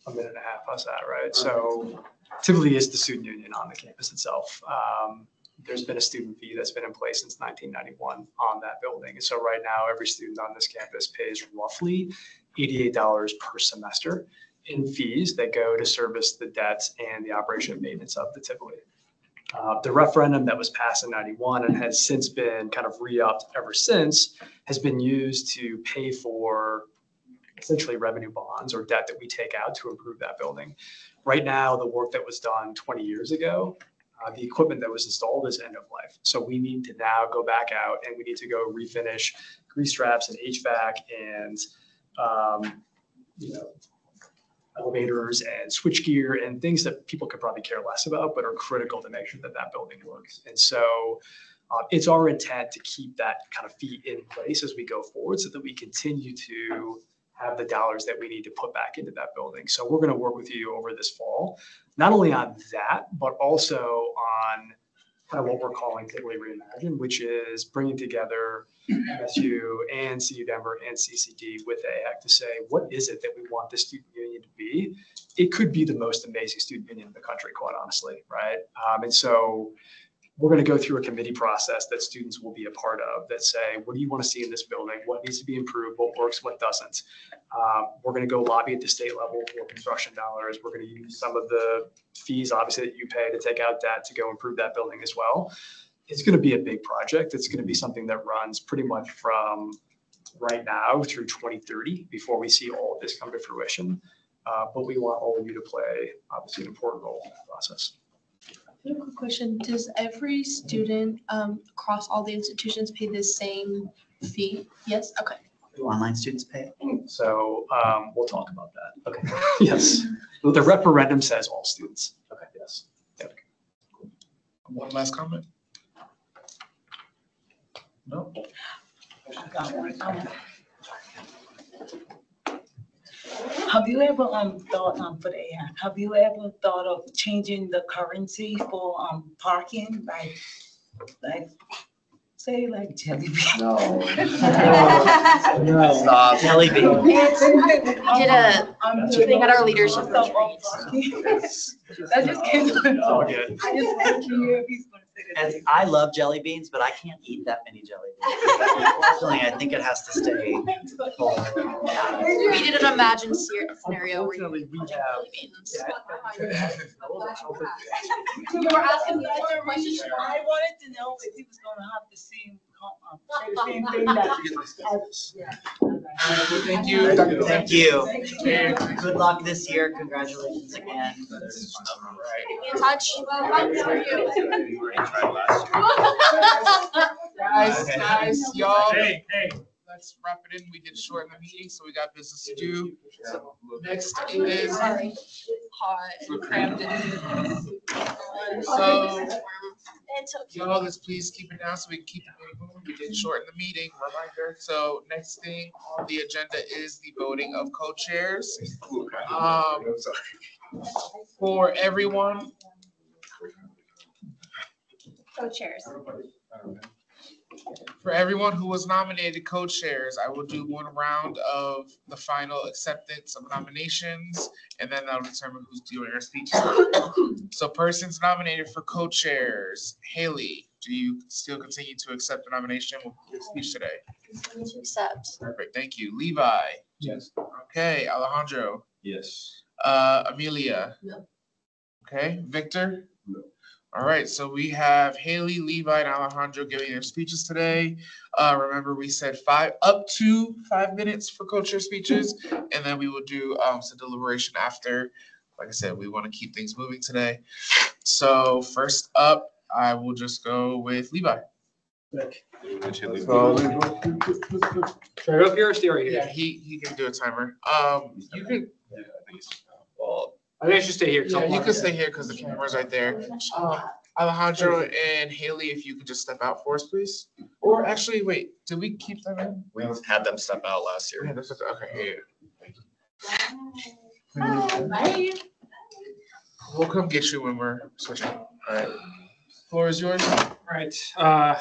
in a minute and a half. How's that, right? So Tivoli is the student union on the campus itself. Um, There's been a student fee that's been in place since 1991 on that building. And so right now, every student on this campus pays roughly $88 per semester in fees that go to service the debts and the operation and maintenance of the Tivoli. Uh, The referendum that was passed in 91 and has since been kind of re-upped ever since has been used to pay for essentially revenue bonds or debt that we take out to improve that building. Right now, the work that was done 20 years ago, uh, the equipment that was installed is end of life. So we need to now go back out and we need to go refinish grease traps and HVAC and, um, you know, elevators and switchgear and things that people could probably care less about, but are critical to make sure that that building works. And so uh, it's our intent to keep that kind of fee in place as we go forward so that we continue to have the dollars that we need to put back into that building. So we're going to work with you over this fall, not only on that, but also on kind of what we're calling Tivoli Reimagine, which is bringing together MSU and CU Denver and CCD with AHEC to say, what is it that we want this student union to be? It could be the most amazing student union in the country, quite honestly, right? Um, and so we're going to go through a committee process that students will be a part of that say, what do you want to see in this building? What needs to be improved? What works? What doesn't? Um, we're going to go lobby at the state level for construction dollars. We're going to use some of the fees, obviously, that you pay to take out debt to go improve that building as well. It's going to be a big project. It's going to be something that runs pretty much from right now through 2030 before we see all of this come to fruition. Uh, but we want all of you to play obviously an important role in that process. I have a quick question. Does every student um, across all the institutions pay the same fee? Yes? Okay. Do online students pay? So um, we'll talk about that. Okay. Yes. The referendum says all students. Okay. Yes. One last comment? No? Have you ever, um, thought, um, for the, AI, have you ever thought of changing the currency for, um, parking, like, like, say like jelly bean? No. Stop. Jelly bean. We did a thing at our leadership retreat. That just came to It's all mind. good. I just wanted to hear if he's gonna say that. And I love jelly beans, but I can't eat that many jelly beans. Unfortunately, I think it has to stay full. We did an imagined sce- scenario where you Unfortunately, we have. jelly beans. You were asking me that question. I wanted to know if he was gonna have the same, com- say the same thing that. Yeah. Thank you, Thank you. Thank Good luck this year. Congratulations again. Be in touch. Guys, guys, y'all, Hey, hey. let's wrap it in. We did shorten the meeting, so we got business to do. Next is, Sorry. Hot. Crammed in. so, It's okay. y'all, let's please keep it down so we can keep it moving. We did shorten the meeting, reminder. So next thing on the agenda is the voting of co-chairs. Um, for everyone, Co-chairs. For everyone who was nominated co-chairs, I will do one round of the final acceptance of nominations, and then that'll determine who's doing our speeches. So persons nominated for co-chairs, Haley, do you still continue to accept the nomination with your speech today? To accept. Perfect, thank you. Levi? Yes. Okay, Alejandro? Yes. Uh, Amelia? No. Okay, Victor? No. All right, so we have Haley, Levi, and Alejandro giving their speeches today. Uh, remember, we said five, up to five minutes for co-chair speeches, and then we will do, um, some deliberation after. Like I said, we want to keep things moving today. So first up, I will just go with Levi. Should I go up here or stay right Yeah, he, he can do a timer. Um, you can, Well, I think I should stay here. 'cause yeah, I'm you can in. stay here because the camera's right there. Um, Alejandro and Haley, if you could just step out for us, please. Or actually, wait, did we keep them in? we had them step out last Yeah, year. that's okay, okay, yeah. Bye. We'll come get you when we're switching. All right. Floor is yours. All right, uh.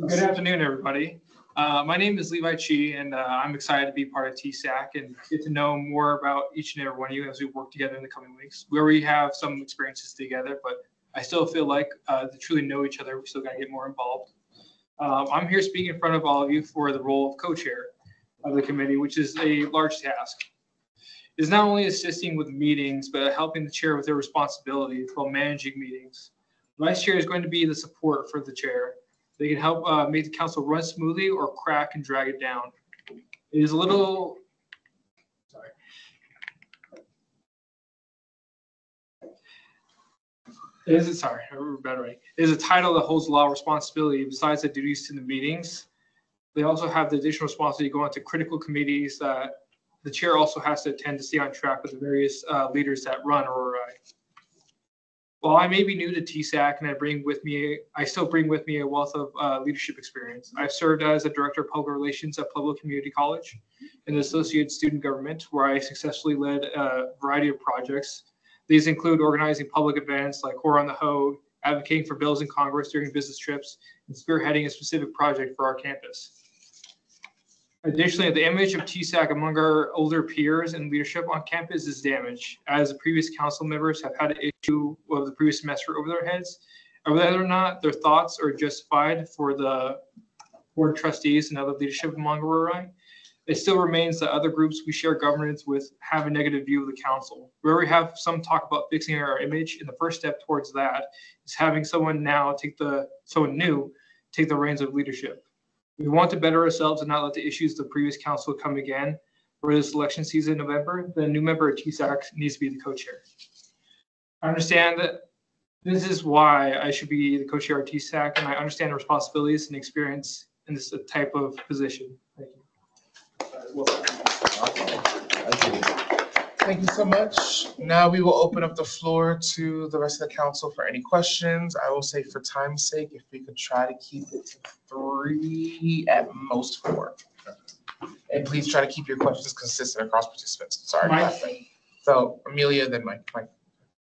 Good afternoon, everybody. Uh, my name is Levi Chi, and, uh, I'm excited to be part of TSAC and get to know more about each and every one of you as we work together in the coming weeks. We already have some experiences together, but I still feel like, uh, to truly know each other, we still gotta get more involved. Um, I'm here speaking in front of all of you for the role of co-chair of the committee, which is a large task is not only assisting with meetings, but helping the chair with their responsibilities while managing meetings. Vice chair is going to be the support for the chair. They can help uh, make the council run smoothly or crack and drag it down. It is a little, sorry. It is, sorry, I remember better. It is a title that holds a lot of responsibility besides the duties to the meetings. They also have the additional responsibility going to critical committees that the chair also has to attend to stay on track with the various uh, leaders that run Auraria. While I may be new to TSAC and I bring with me, I still bring with me a wealth of uh, leadership experience. I've served as a director of public relations at Pueblo Community College and the associate student government, where I successfully led a variety of projects. These include organizing public events like Whore on the Hoe, advocating for bills in Congress during business trips, and spearheading a specific project for our campus. Additionally, the image of TSAC among our older peers and leadership on campus is damaged, as the previous council members have had an issue of the previous semester over their heads. Whether or not their thoughts are justified for the board trustees and other leadership among Auraria, it still remains that other groups we share governance with have a negative view of the council. Where we have some talk about fixing our image, and the first step towards that is having someone now take the, someone new, take the reins of leadership. We want to better ourselves and not let the issues of the previous council come again. For this election season in November, the new member of TSAC needs to be the co-chair. I understand that this is why I should be the co-chair of TSAC, and I understand the responsibilities and experience in this type of position. Thank you. Thank you so much. Now we will open up the floor to the rest of the council for any questions. I will say for time's sake, if we could try to keep it to three, at most four. And please try to keep your questions consistent across participants. Sorry about that. So Amelia, then Mike. Mike.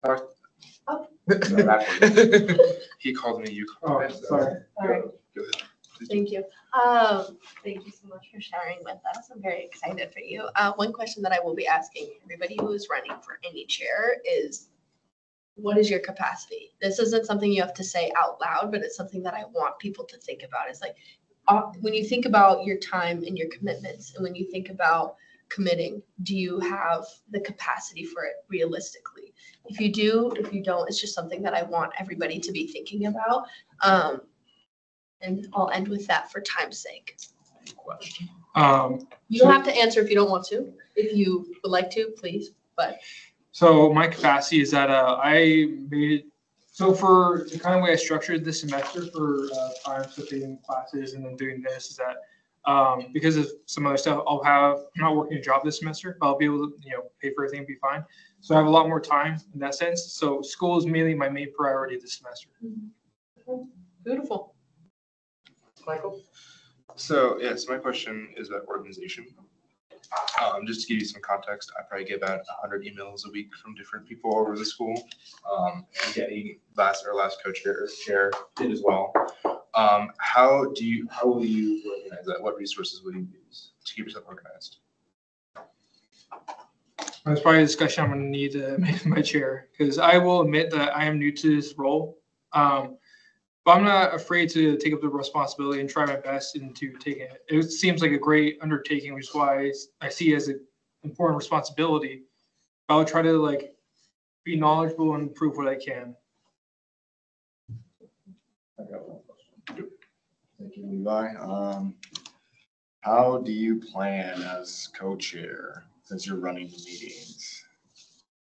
Oh. He called me, you Oh, called me. Oh, sorry. Sorry. Thank you. Um, thank you so much for sharing with us. I'm very excited for you. Uh, one question that I will be asking everybody who is running for any chair is, what is your capacity? This isn't something you have to say out loud, but it's something that I want people to think about. It's like, uh, when you think about your time and your commitments, and when you think about committing, do you have the capacity for it realistically? If you do, if you don't, it's just something that I want everybody to be thinking about. Um, and I'll end with that for time's sake. Um, You don't have to answer if you don't want to. If you would like to, please, but So my capacity is that uh, I made, so for the kind of way I structured this semester for uh, time, taking classes and then doing this is that um, because of some other stuff, I'll have, I'm not working a job this semester, but I'll be able to, you know, pay for everything and be fine. So I have a lot more time in that sense. So school is mainly my main priority this semester. beautiful. Michael? So, yes, my question is about organization. Um, just to give you some context, I probably get about hundred emails a week from different people all over the school. Um, and Getty, last, our last co-chair, chair did as well. Um, how do you, how will you organize that? What resources will you use to keep yourself organized? That's probably a discussion I'm gonna need to make with my chair, because I will admit that I am new to this role. Um, but I'm not afraid to take up the responsibility and try my best into taking it. It seems like a great undertaking, which is why I see it as an important responsibility. I'll try to like be knowledgeable and prove what I can. I got one question. Thank you, Levi. Um, how do you plan as co-chair, since you're running the meetings,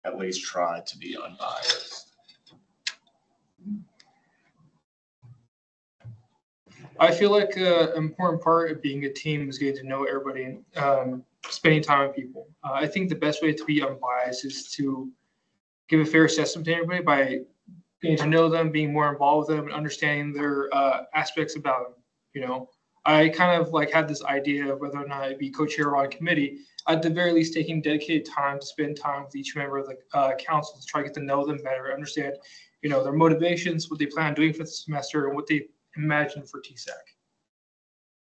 at least try to be unbiased? I feel like uh, an important part of being a team is getting to know everybody and um, spending time with people. Uh, I think the best way to be unbiased is to give a fair assessment to everybody by getting to know them, being more involved with them, and understanding their uh, aspects about them. You know, I kind of like had this idea of whether or not I'd be co-chair or on committee. At the very least, taking dedicated time to spend time with each member of the uh, council to try to get to know them better, understand, you know, their motivations, what they plan on doing for the semester, and what they imagine for TSAC.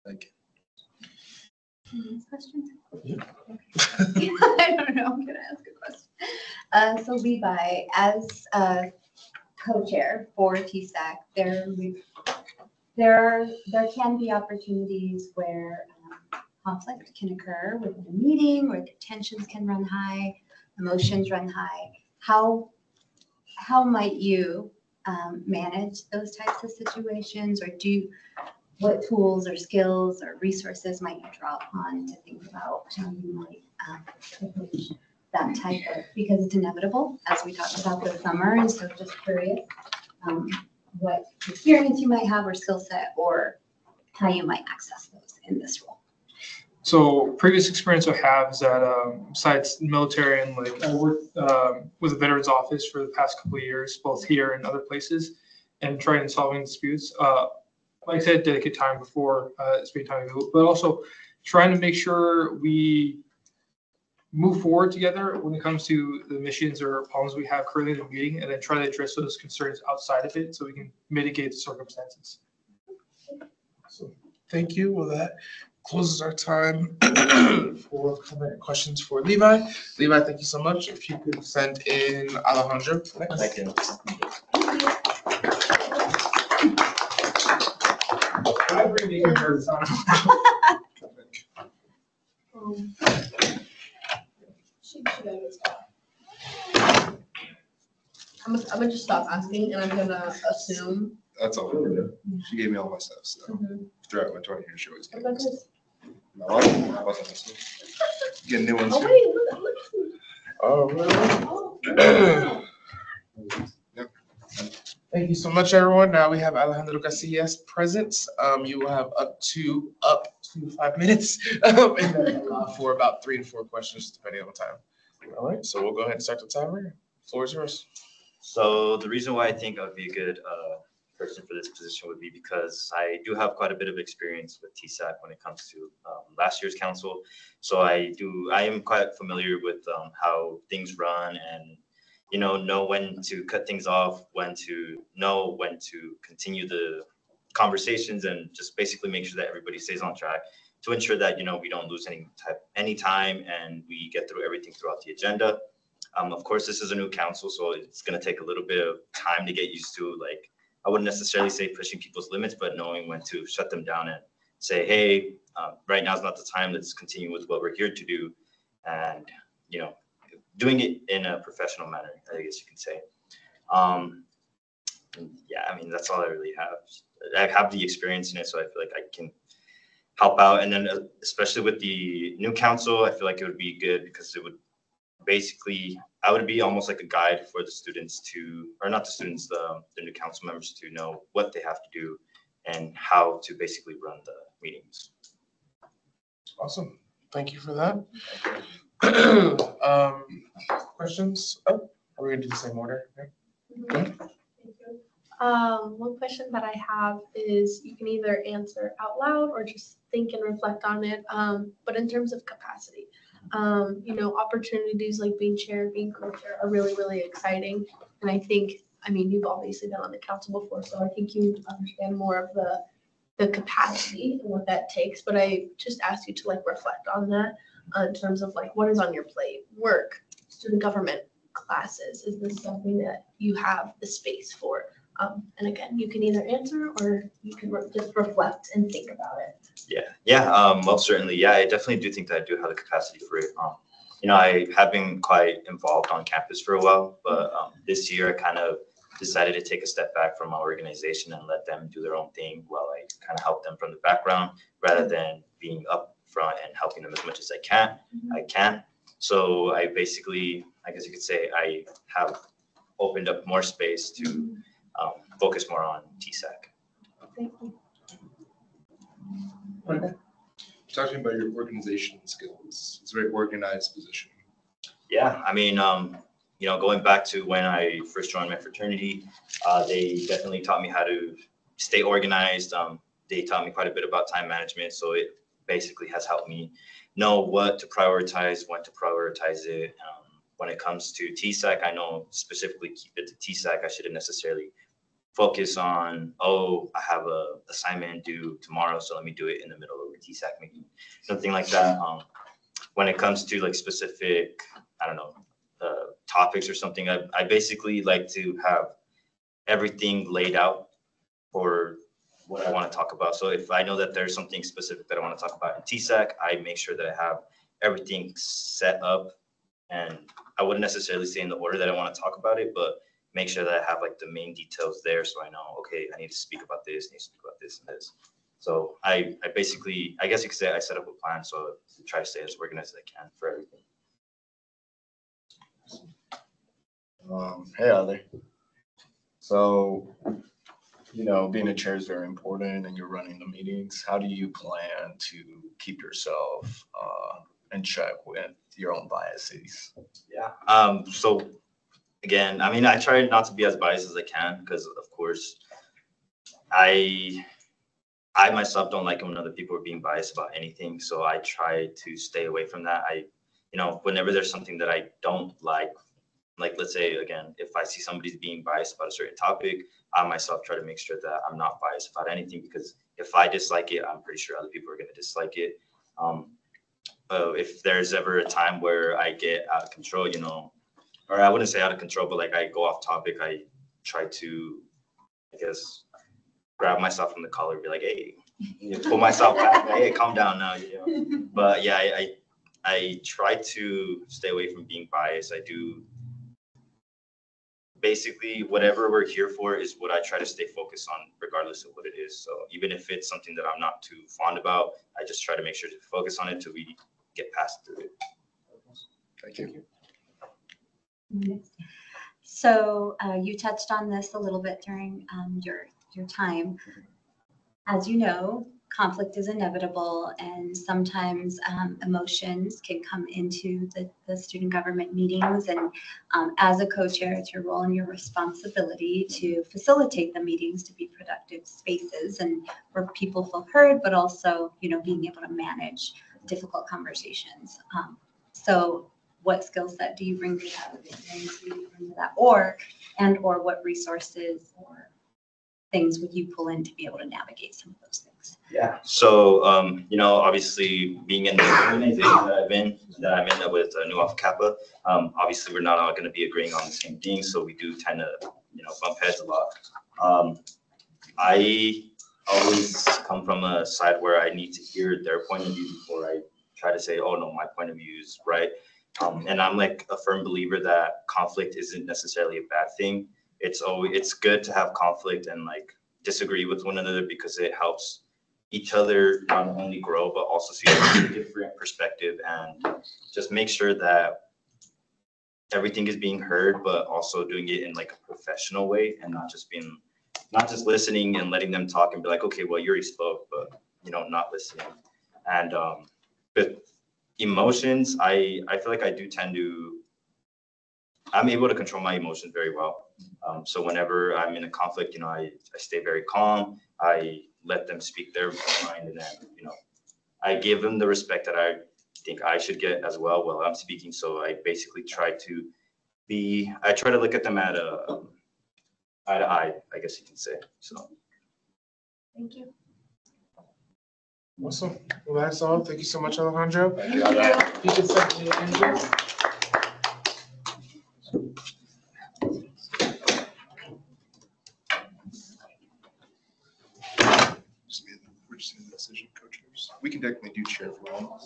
Thank Next question? I don't know, I'm gonna ask a question. Uh, so Levi, as a co-chair for TSAC, there, we- there are, there can be opportunities where um, conflict can occur within a meeting, where the tensions can run high, emotions run high. How, how might you um, manage those types of situations, or do, what tools or skills or resources might you draw upon to think about how you might um, that type of, because it's inevitable, as we talked about this summer, and so just curious um, what experience you might have or skill set, or how you might access those in this role. So previous experience I have is that um, besides military and like I worked um, with the Veterans Office for the past couple of years, both here and other places, and trying and solving disputes. Uh, like I said, dedicate time before uh, spending time, but also trying to make sure we move forward together when it comes to the missions or problems we have currently in the meeting, and then try to address those concerns outside of it so we can mitigate the circumstances. So, Thank you. Well, that closes our time for comment- questions for Levi. Levi, thank you so much. If you could send in Alejandro next. Thank you. I bring you here, son. She- she gotta get started. I'm gonna, I'm gonna just stop asking and I'm gonna assume That's all. She gave me all my stuff, so mm-hmm. throughout my twenty years, she always gave me About stuff. No, Thank you so much, everyone. Now we have Alejandro Casillas present. Um, you will have up to, up to five minutes. um, For about three to four questions, depending on the time. All right, so we'll go ahead and start the timer. Floor is yours. So the reason why I think I'd be a good uh, person for this position would be because I do have quite a bit of experience with TSAC when it comes to um, last year's council. So I do, I am quite familiar with um, how things run and, you know, know when to cut things off, when to know when to continue the conversations and just basically make sure that everybody stays on track to ensure that, you know, we don't lose any type, any time and we get through everything throughout the agenda. Um, of course, this is a new council, so it's gonna take a little bit of time to get used to, like, I wouldn't necessarily say pushing people's limits, but knowing when to shut them down and say, hey, um, right is not the time, let's continue with what we're here to do. And, you know, doing it in a professional manner, I guess you can say. Um, yeah, I mean, that's all I really have. I have the experience in it, so I feel like I can help out. And then uh, especially with the new council, I feel like it would be good because it would basically, I would be almost like a guide for the students to, or not the students, the, the new council members to know what they have to do and how to basically run the meetings. Awesome. Thank you for that. Um, questions? Oh, are we gonna do the same order? Yeah. Um, one question that I have is you can either answer out loud or just think and reflect on it. Um, but in terms of capacity, um, you know, opportunities like being chair, being co-chair are really, really exciting. And I think, I mean, you've obviously been on the council before, so I think you understand more of the, the capacity and what that takes. But I just ask you to like reflect on that uh, in terms of like, what is on your plate? Work, student government, classes. Is this something that you have the space for? Um, and again, you can either answer or you can re- just reflect and think about it. Yeah, yeah, um, most certainly. Yeah, I definitely do think that I do have the capacity for it. Um, you know, I have been quite involved on campus for a while, but um, this year I kind of decided to take a step back from my organization and let them do their own thing while I kind of help them from the background rather than being up front and helping them as much as I can. I can. So I basically, I guess you could say, I have opened up more space to um, focus more on TSAC. Thank you. Talk to me about your organization skills. It's a very organized position. Yeah, I mean, um, you know, going back to when I first joined my fraternity, uh, they definitely taught me how to stay organized. Um, they taught me quite a bit about time management, so it basically has helped me know what to prioritize, when to prioritize it. Um, when it comes to TSAC, I know specifically keep it to TSAC. I shouldn't necessarily focus on, oh, I have a assignment due tomorrow, so let me do it in the middle of a TSAC meeting, something like that. Um, when it comes to like specific, I don't know, uh, topics or something, I, I basically like to have everything laid out for what I want to talk about. So if I know that there's something specific that I want to talk about in TSAC, I make sure that I have everything set up. And I wouldn't necessarily say in the order that I want to talk about it, but make sure that I have like the main details there so I know, okay, I need to speak about this, I need to speak about this and this. So I, I basically, I guess you could say I set up a plan, so I try to stay as organized as I can for everything. Um, hey, Other. So, you know, being a chair is very important and you're running the meetings. How do you plan to keep yourself uh, in check with your own biases? Yeah. Um, so again, I mean, I try not to be as biased as I can because of course I I myself don't like when other people are being biased about anything. So I try to stay away from that. I, you know, whenever there's something that I don't like, like let's say again, if I see somebody's being biased about a certain topic, I myself try to make sure that I'm not biased about anything because if I dislike it, I'm pretty sure other people are going to dislike it. Um, uh, if there's ever a time where I get out of control, you know, or I wouldn't say out of control, but like I go off topic, I try to, I guess, grab myself from the collar and be like, hey, you know, pull myself back, hey, calm down now, you know. But yeah, I, I, I try to stay away from being biased. I do basically whatever we're here for is what I try to stay focused on regardless of what it is. So even if it's something that I'm not too fond about, I just try to make sure to focus on it till we get past through it. Thank you. So uh, you touched on this a little bit during um, your, your time. As you know, conflict is inevitable and sometimes um, emotions can come into the, the student government meetings. And um, as a co-chair, it's your role and your responsibility to facilitate the meetings to be productive spaces and where people feel heard, but also, you know, being able to manage difficult conversations. Um, So what skill set do you bring to that? What experience do you bring to that? Or, and or what resources or things would you pull in to be able to navigate some of those things? Yeah. So, um, you know, obviously being in the organization that I've been, that I'm in with uh, Nu Alpha Kappa, um, obviously we're not all going to be agreeing on the same things, so we do tend to, you know, bump heads a lot. Um, I always come from a side where I need to hear their point of view before I try to say, oh no, my point of view is right. Um, and I'm like a firm believer that conflict isn't necessarily a bad thing. It's always, it's good to have conflict and like disagree with one another because it helps each other not only grow, but also see a different perspective and just make sure that everything is being heard, but also doing it in like a professional way and not just being, not just listening and letting them talk and be like, okay, well, you already spoke, but you know, not listening. And um, with emotions, I, I feel like I do tend to, I'm able to control my emotions very well. Um, so whenever I'm in a conflict, you know, I, I stay very calm. I let them speak their mind and then, you know, I give them the respect that I think I should get as well while I'm speaking. So I basically try to be, I try to look at them at a um, eye to eye, I guess you can say. So. Thank you. Awesome. Well, that's all. Thank you so much, Alejandro. Thank you. You can send me Andrew. Just made the- We're just in the decision, co-chairs. We can definitely do chair for all.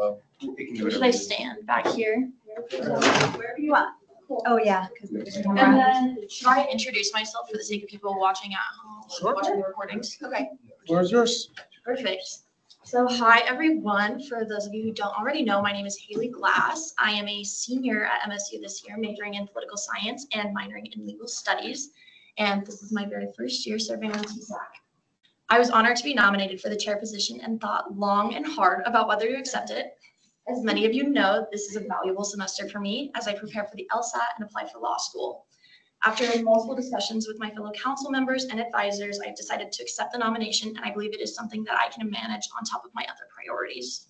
Uh, We can do Should whatever. I stand back here? Wherever you want. Oh, yeah. 'cause there's a And camera. then should I introduce myself for the sake of people watching at home, Sure. watching the recordings? Okay. Where's yours? Perfect. So hi, everyone. For those of you who don't already know, my name is Haley Glass. I am a senior at MSU this year, majoring in political science and minoring in legal studies. And this is my very first year serving on TSAC. I was honored to be nominated for the chair position and thought long and hard about whether to accept it. As many of you know, this is a valuable semester for me as I prepare for the LSAT and apply for law school. After multiple discussions with my fellow council members and advisors, I have decided to accept the nomination and I believe it is something that I can manage on top of my other priorities.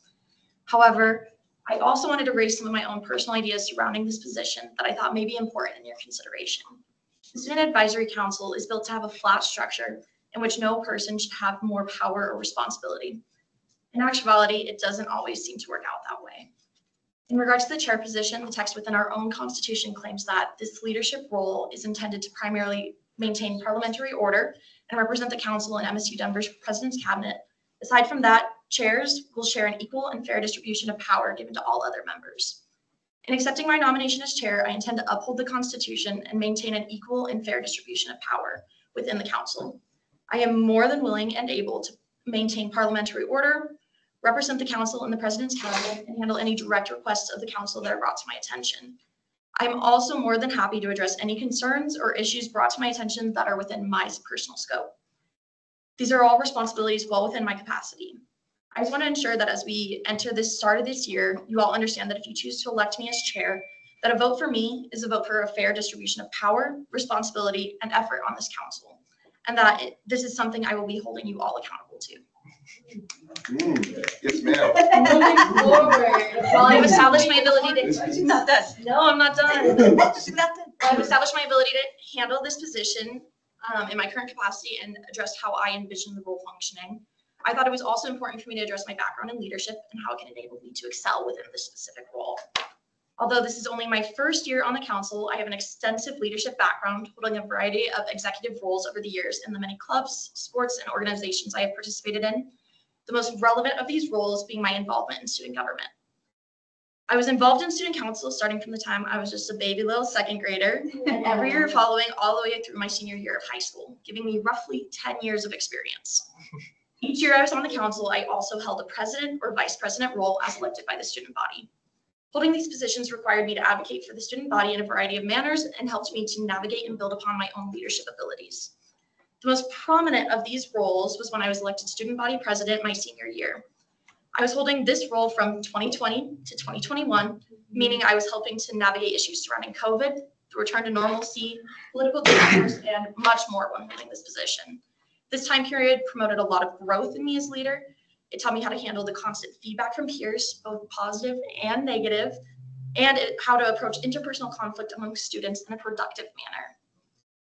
However, I also wanted to raise some of my own personal ideas surrounding this position that I thought may be important in your consideration. The Student Advisory Council is built to have a flat structure in which no person should have more power or responsibility. In actuality, it doesn't always seem to work out that way. In regards to the chair position, the text within our own constitution claims that this leadership role is intended to primarily maintain parliamentary order and represent the council and MSU Denver's president's cabinet. Aside from that, chairs will share an equal and fair distribution of power given to all other members. In accepting my nomination as chair, I intend to uphold the constitution and maintain an equal and fair distribution of power within the council. I am more than willing and able to maintain parliamentary order, represent the council and the president's cabinet, and handle any direct requests of the council that are brought to my attention. I am also more than happy to address any concerns or issues brought to my attention that are within my personal scope. These are all responsibilities well within my capacity. I just want to ensure that as we enter this start of this year, you all understand that if you choose to elect me as chair, that a vote for me is a vote for a fair distribution of power, responsibility, and effort on this council. And that it- this is something I will be holding you all accountable to. Mm, Yes, ma'am. Moving forward, while I've established my ability to. She's not done. No, I'm not done. She's not done. I've established my ability to handle this position um, in my current capacity and addressed how I envision the role functioning. I thought it was also important for me to address my background in leadership and how it can enable me to excel within this specific role. Although this is only my first year on the council, I have an extensive leadership background holding a variety of executive roles over the years in the many clubs, sports, and organizations I have participated in. The most relevant of these roles being my involvement in student government. I was involved in student council starting from the time I was just a baby little second grader and every year following all the way through my senior year of high school, giving me roughly 10 years of experience. Each year I was on the council, I also held a president or vice president role as elected by the student body. Holding these positions required me to advocate for the student body in a variety of manners and helped me to navigate and build upon my own leadership abilities. The most prominent of these roles was when I was elected student body president my senior year. I was holding this role from 2020 to 2021, meaning I was helping to navigate issues surrounding COVID, the return to normalcy, political discourse, and much more when holding this position. This time period promoted a lot of growth in me as leader. It taught me how to handle the constant feedback from peers, both positive and negative, and it- how to approach interpersonal conflict among students in a productive manner.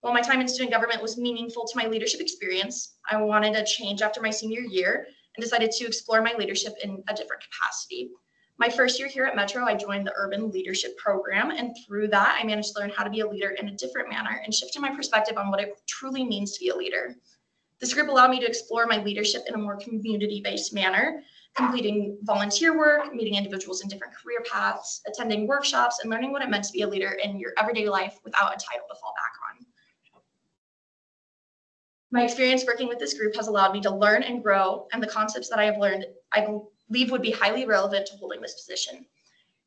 While my time in student government was meaningful to my leadership experience, I wanted a change after my senior year and decided to explore my leadership in a different capacity. My first year here at Metro, I joined the Urban Leadership Program, and through that, I managed to learn how to be a leader in a different manner and shifted my perspective on what it truly means to be a leader. This group allowed me to explore my leadership in a more community-based manner, completing volunteer work, meeting individuals in different career paths, attending workshops, and learning what it meant to be a leader in your everyday life without a title to fall back. My experience working with this group has allowed me to learn and grow, and the concepts that I have learned, I believe would be highly relevant to holding this position.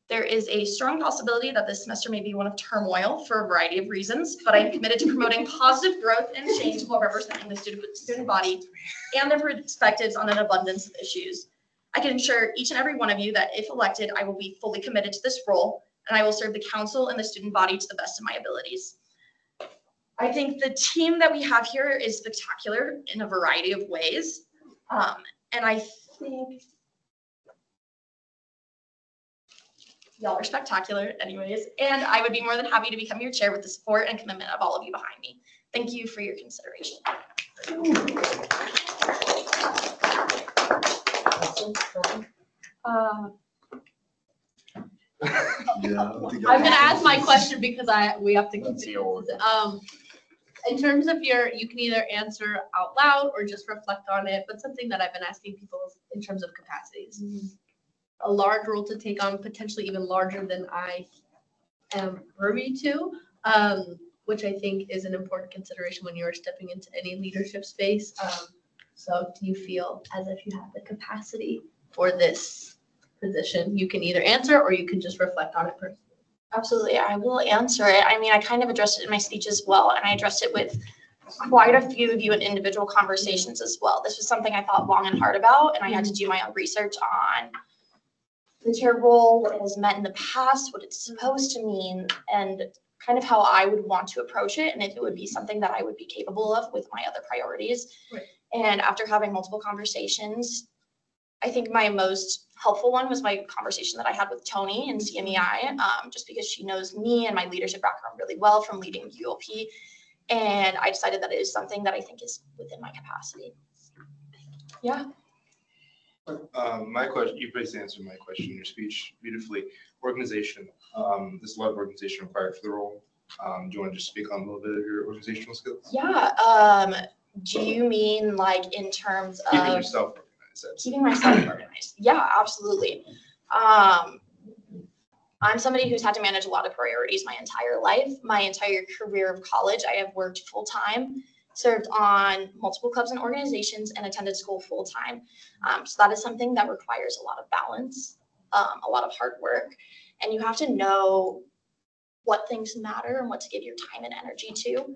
There is a strong possibility that this semester may be one of turmoil for a variety of reasons, but I am committed to promoting positive growth and change while representing the student, student body and their perspectives on an abundance of issues. I can assure each and every one of you that if elected, I will be fully committed to this role, and I will serve the council and the student body to the best of my abilities. I think the team that we have here is spectacular in a variety of ways. Um, and I think y'all are spectacular anyways. And I would be more than happy to become your chair with the support and commitment of all of you behind me. Thank you for your consideration. Uh, Yeah, I don't think I'm gonna ask my question because I, we have to. Let's see what we're- Um, in terms of your, you can either answer out loud or just reflect on it, but something that I've been asking people in terms of capacities. A large role to take on, potentially even larger than I am privy to, um, which I think is an important consideration when you're stepping into any leadership space. Um, so do you feel as if you have the capacity for this position? You can either answer or you can just reflect on it first. Absolutely, I will answer it. I mean, I kind of addressed it in my speech as well, and I addressed it with quite a few of you in individual conversations as well. This was something I thought long and hard about, and I had to mm-hmm. do my own research on the chair role, what it has meant in the past, what it's supposed to mean, and kind of how I would want to approach it, and if it would be something that I would be capable of with my other priorities. Right. And after having multiple conversations, I think my most helpful one was my conversation that I had with Tony in CMEI, um, just because she knows me and my leadership background really well from leading UOP. And I decided that it is something that I think is within my capacity. Yeah. Um, my question, you basically answered my question in your speech beautifully. Organization, um, there's a lot of organization required for the role. Um, do you want to just speak on a little bit of your organizational skills? Yeah. Um, do you mean like in terms Keeping of yourself that's- keeping myself organized? Yeah, absolutely. Um, I'm somebody who's had to manage a lot of priorities my entire life. My entire career of college, I have worked full time, served on multiple clubs and organizations, and attended school full time. Um, so that is something that requires a lot of balance, um, a lot of hard work, and you have to know what things matter and what to give your time and energy to,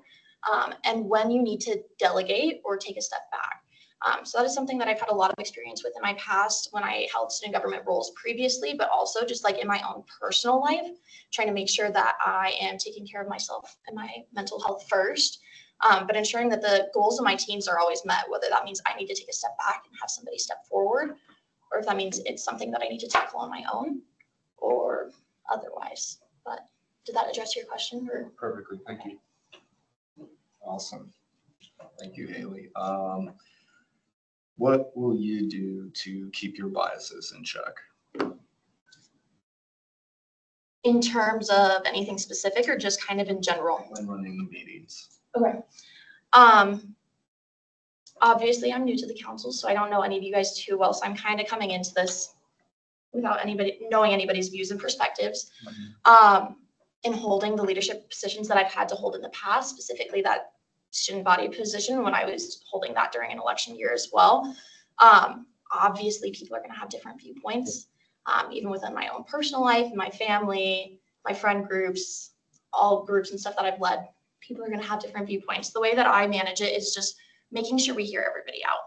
um, and when you need to delegate or take a step back. Um, so that is something that I've had a lot of experience with in my past when I held student government roles previously, but also just like in my own personal life, trying to make sure that I am taking care of myself and my mental health first. Um, but ensuring that the goals of my teams are always met, whether that means I need to take a step back and have somebody step forward, or if that means it's something that I need to tackle on my own or otherwise. But did that address your question or? Perfectly, thank you. Awesome. Thank you, Haley. Um, what will you do to keep your biases in check? In terms of anything specific or just kind of in general? When running the meetings? Okay. Um, obviously, I'm new to the council, so I don't know any of you guys too well, so I'm kind of coming into this without anybody, knowing anybody's views and perspectives. Um, in holding the leadership positions that I've had to hold in the past, specifically that student body position when I was holding that during an election year as well. Um, obviously, people are gonna have different viewpoints, um, even within my own personal life, my family, my friend groups, all groups and stuff that I've led. People are gonna have different viewpoints. The way that I manage it is just making sure we hear everybody out.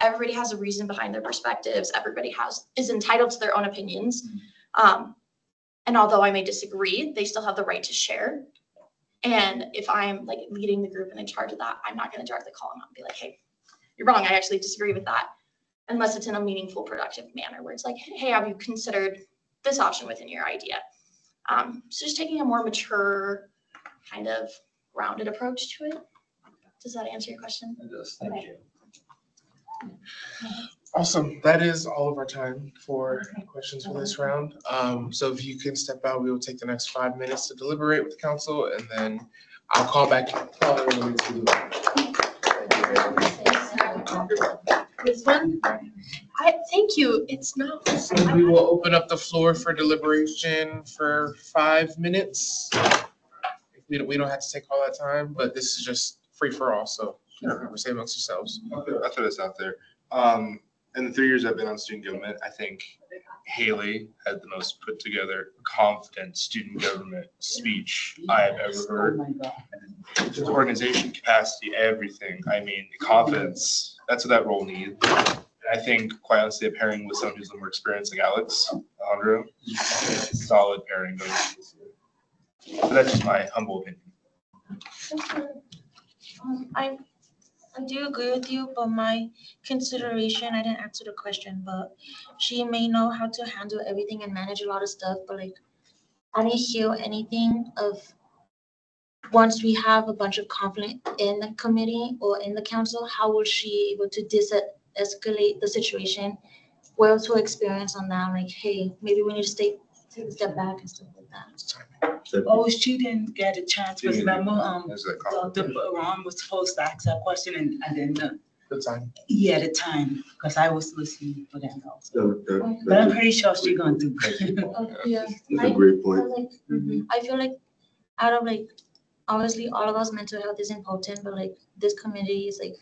Everybody has a reason behind their perspectives. Everybody has, is entitled to their own opinions. Um, and although I may disagree, they still have the right to share. And if I'm like leading the group and in charge of that, I'm not gonna direct the out and be like, hey, you're wrong, I actually disagree with that. Unless it's in a meaningful, productive manner where it's like, hey, have you considered this option within your idea? Um, so just taking a more mature, kind of rounded approach to it. Does that answer your question? It does, thank Okay. you. Awesome. That is all of our time for questions for this round. Um, so if you can step out, we will take the next five minutes to deliberate with the council and then I'll call back. call everyone to- This one, I, thank you, it's not. And we will open up the floor for deliberation for five minutes. We don't, we don't have to take all that time, but this is just free for all, so you know, conversate amongst yourselves. I'll throw I'll throw this out there. Um, in the three years I've been on student government, I think Haley had the most put together, confident student government speech I have ever Oh heard. Just organization, capacity, everything. I mean, confidence, that's what that role needs. I think quite honestly, a pairing with someone who's a little more experienced like Alex Alejandro, solid pairing going into this year. But that's just my humble opinion. Um, I, do agree with you, but my consideration, I didn't answer the question, but she may know how to handle everything and manage a lot of stuff, but like, I didn't hear anything of, once we have a bunch of conflict in the committee or in the council, how will she able to de-escalate the situation? Where's her experience on that? Like, hey, maybe we need to stay, take a step back and stuff like that. Oh, she didn't get a chance, because remember, um, There's a Dr. Ron was supposed to ask that question and, and then, uh, Good time. he had a time, because I was listening for that also. That- that- But I'm pretty sure she gonna do. Oh, Yeah. a- a great I point. feel like, I feel like out of like, obviously, all of us, mental health is important, but like, this community is like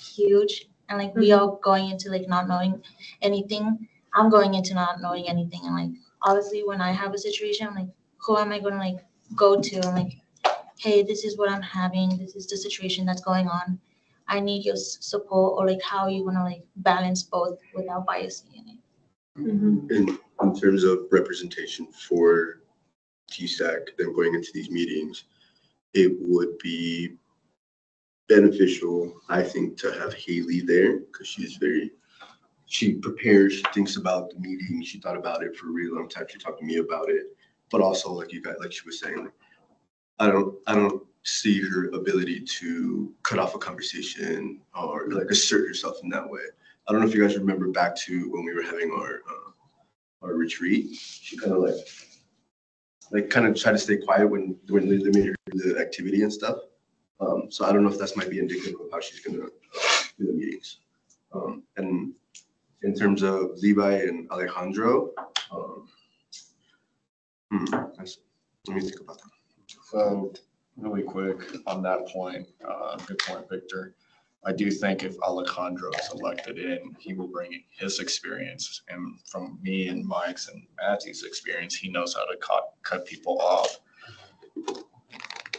huge. And like, we are going into like not knowing anything. I'm going into not knowing anything. And like, obviously, when I have a situation, I'm like, who am I gonna like go to? I'm like, hey, this is what I'm having. This is the situation that's going on. I need your support, or like, how are you gonna like balance both without biasing in it? Mm-hmm. In, in terms of representation for TSAC, then going into these meetings, it would be beneficial, I think, to have Haley there, because she's very, she prepares, she thinks about the meeting, she thought about it for a really long time, she talked to me about it. But also, like you guys, like she was saying, I don't, I don't see her ability to cut off a conversation or like assert herself in that way. I don't know if you guys remember back to when we were having our, uh, our retreat, she kind of like, like kind of tried to stay quiet when, when they the activity and stuff. Um, so I don't know if that's might be indicative of how she's gonna do the meetings. Um, and in terms of Levi and Alejandro, um, hmm, let me think about that. So really quick on that point, uh, good point, Victor. I do think if Alejandro is elected in, he will bring his experience and from me and Mike's and Matthew's experience, he knows how to cut, cut people off.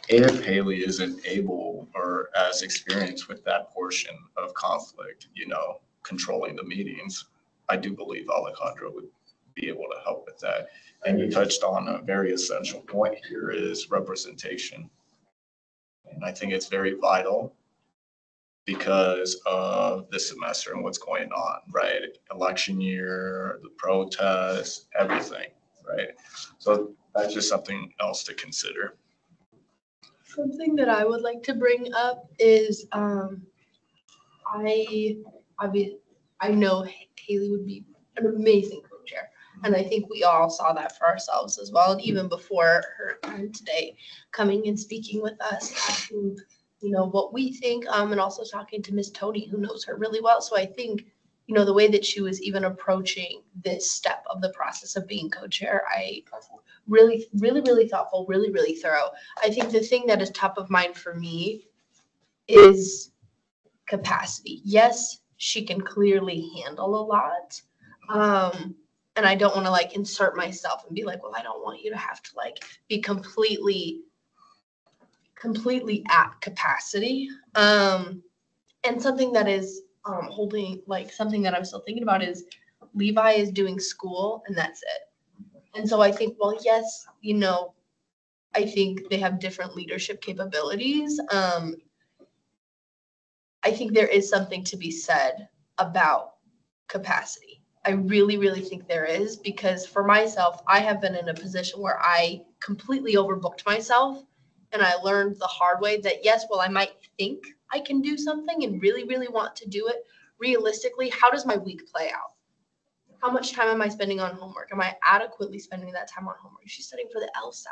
If Haley isn't able or as experienced with that portion of conflict, you know, controlling the meetings, I do believe Alejandro would be able to help with that. And you touched on a very essential point here is representation. And I think it's very vital because of this semester and what's going on, right? Election year, the protests, everything, right? So that's just something else to consider. Something that I would like to bring up is, um, I, I know Haley would be an amazing co-chair. And I think we all saw that for ourselves as well, and even before her time today, coming and speaking with us, asking, you know, what we think, um, and also talking to Miss Tony, who knows her really well. So I think, you know, the way that she was even approaching this step of the process of being co-chair, I really, really, really thoughtful, really, really thorough. I think the thing that is top of mind for me is capacity. Yes, she can clearly handle a lot. Um, and I don't want to like insert myself and be like, well, I don't want you to have to like be completely, completely at capacity. Um, and something that is um, holding, like something that I'm still thinking about is Levi is doing school and that's it. And so I think, well, yes, you know, I think they have different leadership capabilities. Um, I think there is something to be said about capacity. I really, really think there is because for myself, I have been in a position where I completely overbooked myself. And I learned the hard way that yes, well, I might think I can do something and really, really want to do it. Realistically, how does my week play out? How much time am I spending on homework? Am I adequately spending that time on homework? She's studying for the LSAT.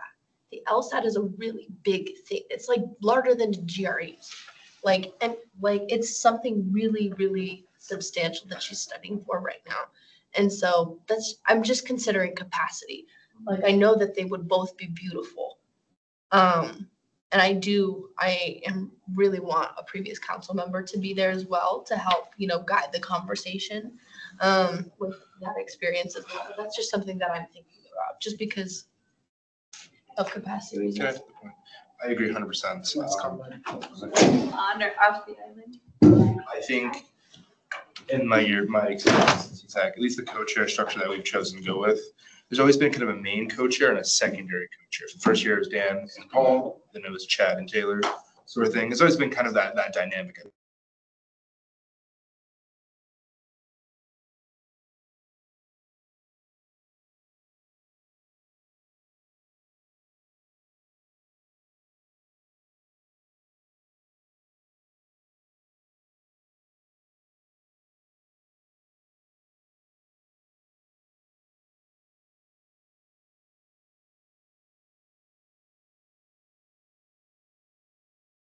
The LSAT is a really big thing. It's like larger than GREs. Like, and like, it's something really, really substantial that she's studying for right now. And so that's, I'm just considering capacity. Like, I know that they would both be beautiful. Um, and I do, I am really want a previous council member to be there as well to help, you know, guide the conversation um, with that experience as well. That's just something that I'm thinking about, just because of capacity reasons. Agree hundred percent. Honor of the island. I think in my year, my experience, in at least the co-chair structure that we've chosen to go with, there's always been kind of a main co-chair and a secondary co-chair. So first year was Dan and Paul, then it was Chad and Taylor, sort of thing. It's always been kind of that, that dynamic.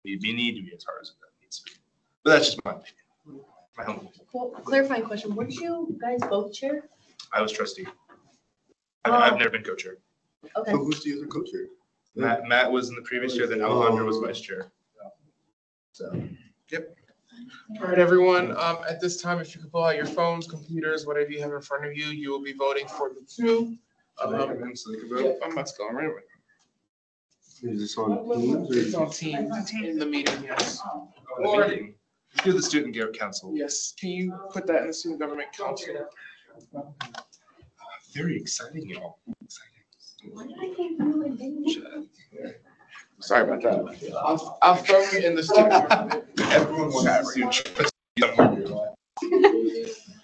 We, we need to be as hard as it needs to be. But that's just my opinion. My humble, Well, clarifying question, weren't you guys both chair? I was trustee. I've, I've never been co-chair. Okay. who's the other co-chair? Matt, Matt was in the previous year, then Alejandro was vice chair. So, yep. All right, everyone, um, at this time, if you could pull out your phones, computers, whatever you have in front of you, you will be voting for the two. Um, so they can vote. Yep, I'm about to go right away. Is this on Teams or? It's on Teams in the meeting, yes. Oh, the meeting. Let's do the student care council. Yes, can you put that in the student government council? Ah, very exciting, y'all. Why did I think you and Dave? Sorry about that. I'll, I'll throw you in the student government. Everyone will have student trustee.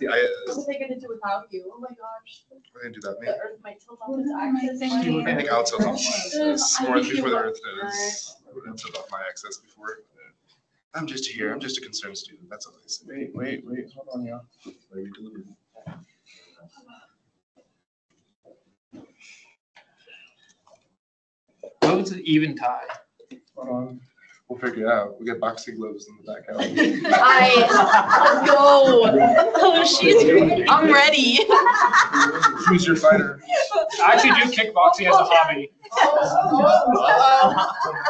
See, I, What uh, are they gonna do without you? Oh my gosh. we're gonna do that, The man. earth might tilt off its axis. I think I'll tilt off my access more before the earth does. I would have tilt off my access before. I'm just here, I'm just a concerned student, that's all I say. Wait, wait, wait, hold on, y'all. Maybe delivered. What was an even tie? Hold on, we'll figure it out. We got boxing gloves in the back. out. I, let's go. Oh, she's, I'm ready. Who's your fighter? I actually do kickboxing as a hobby.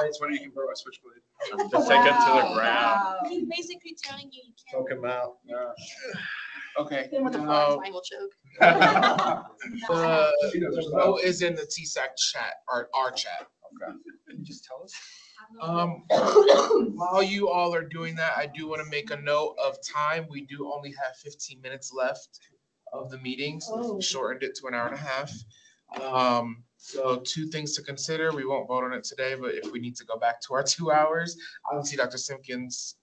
It's when you can borrow a switchblade. Just take it to the ground. He's basically telling you you can't. Choke him out. Okay. Then with the uh, frogs, I will choke. The She knows the herself. vote is in the TSAC chat, or our chat. Okay. Can you just tell us? Um, while you all are doing that, I do want to make a note of time. We do only have fifteen minutes left of the meetings. Oh. Shortened it to an hour and a half. Um, so two things to consider. We won't vote on it today, but if we need to go back to our two hours, obviously Dr. Simpkins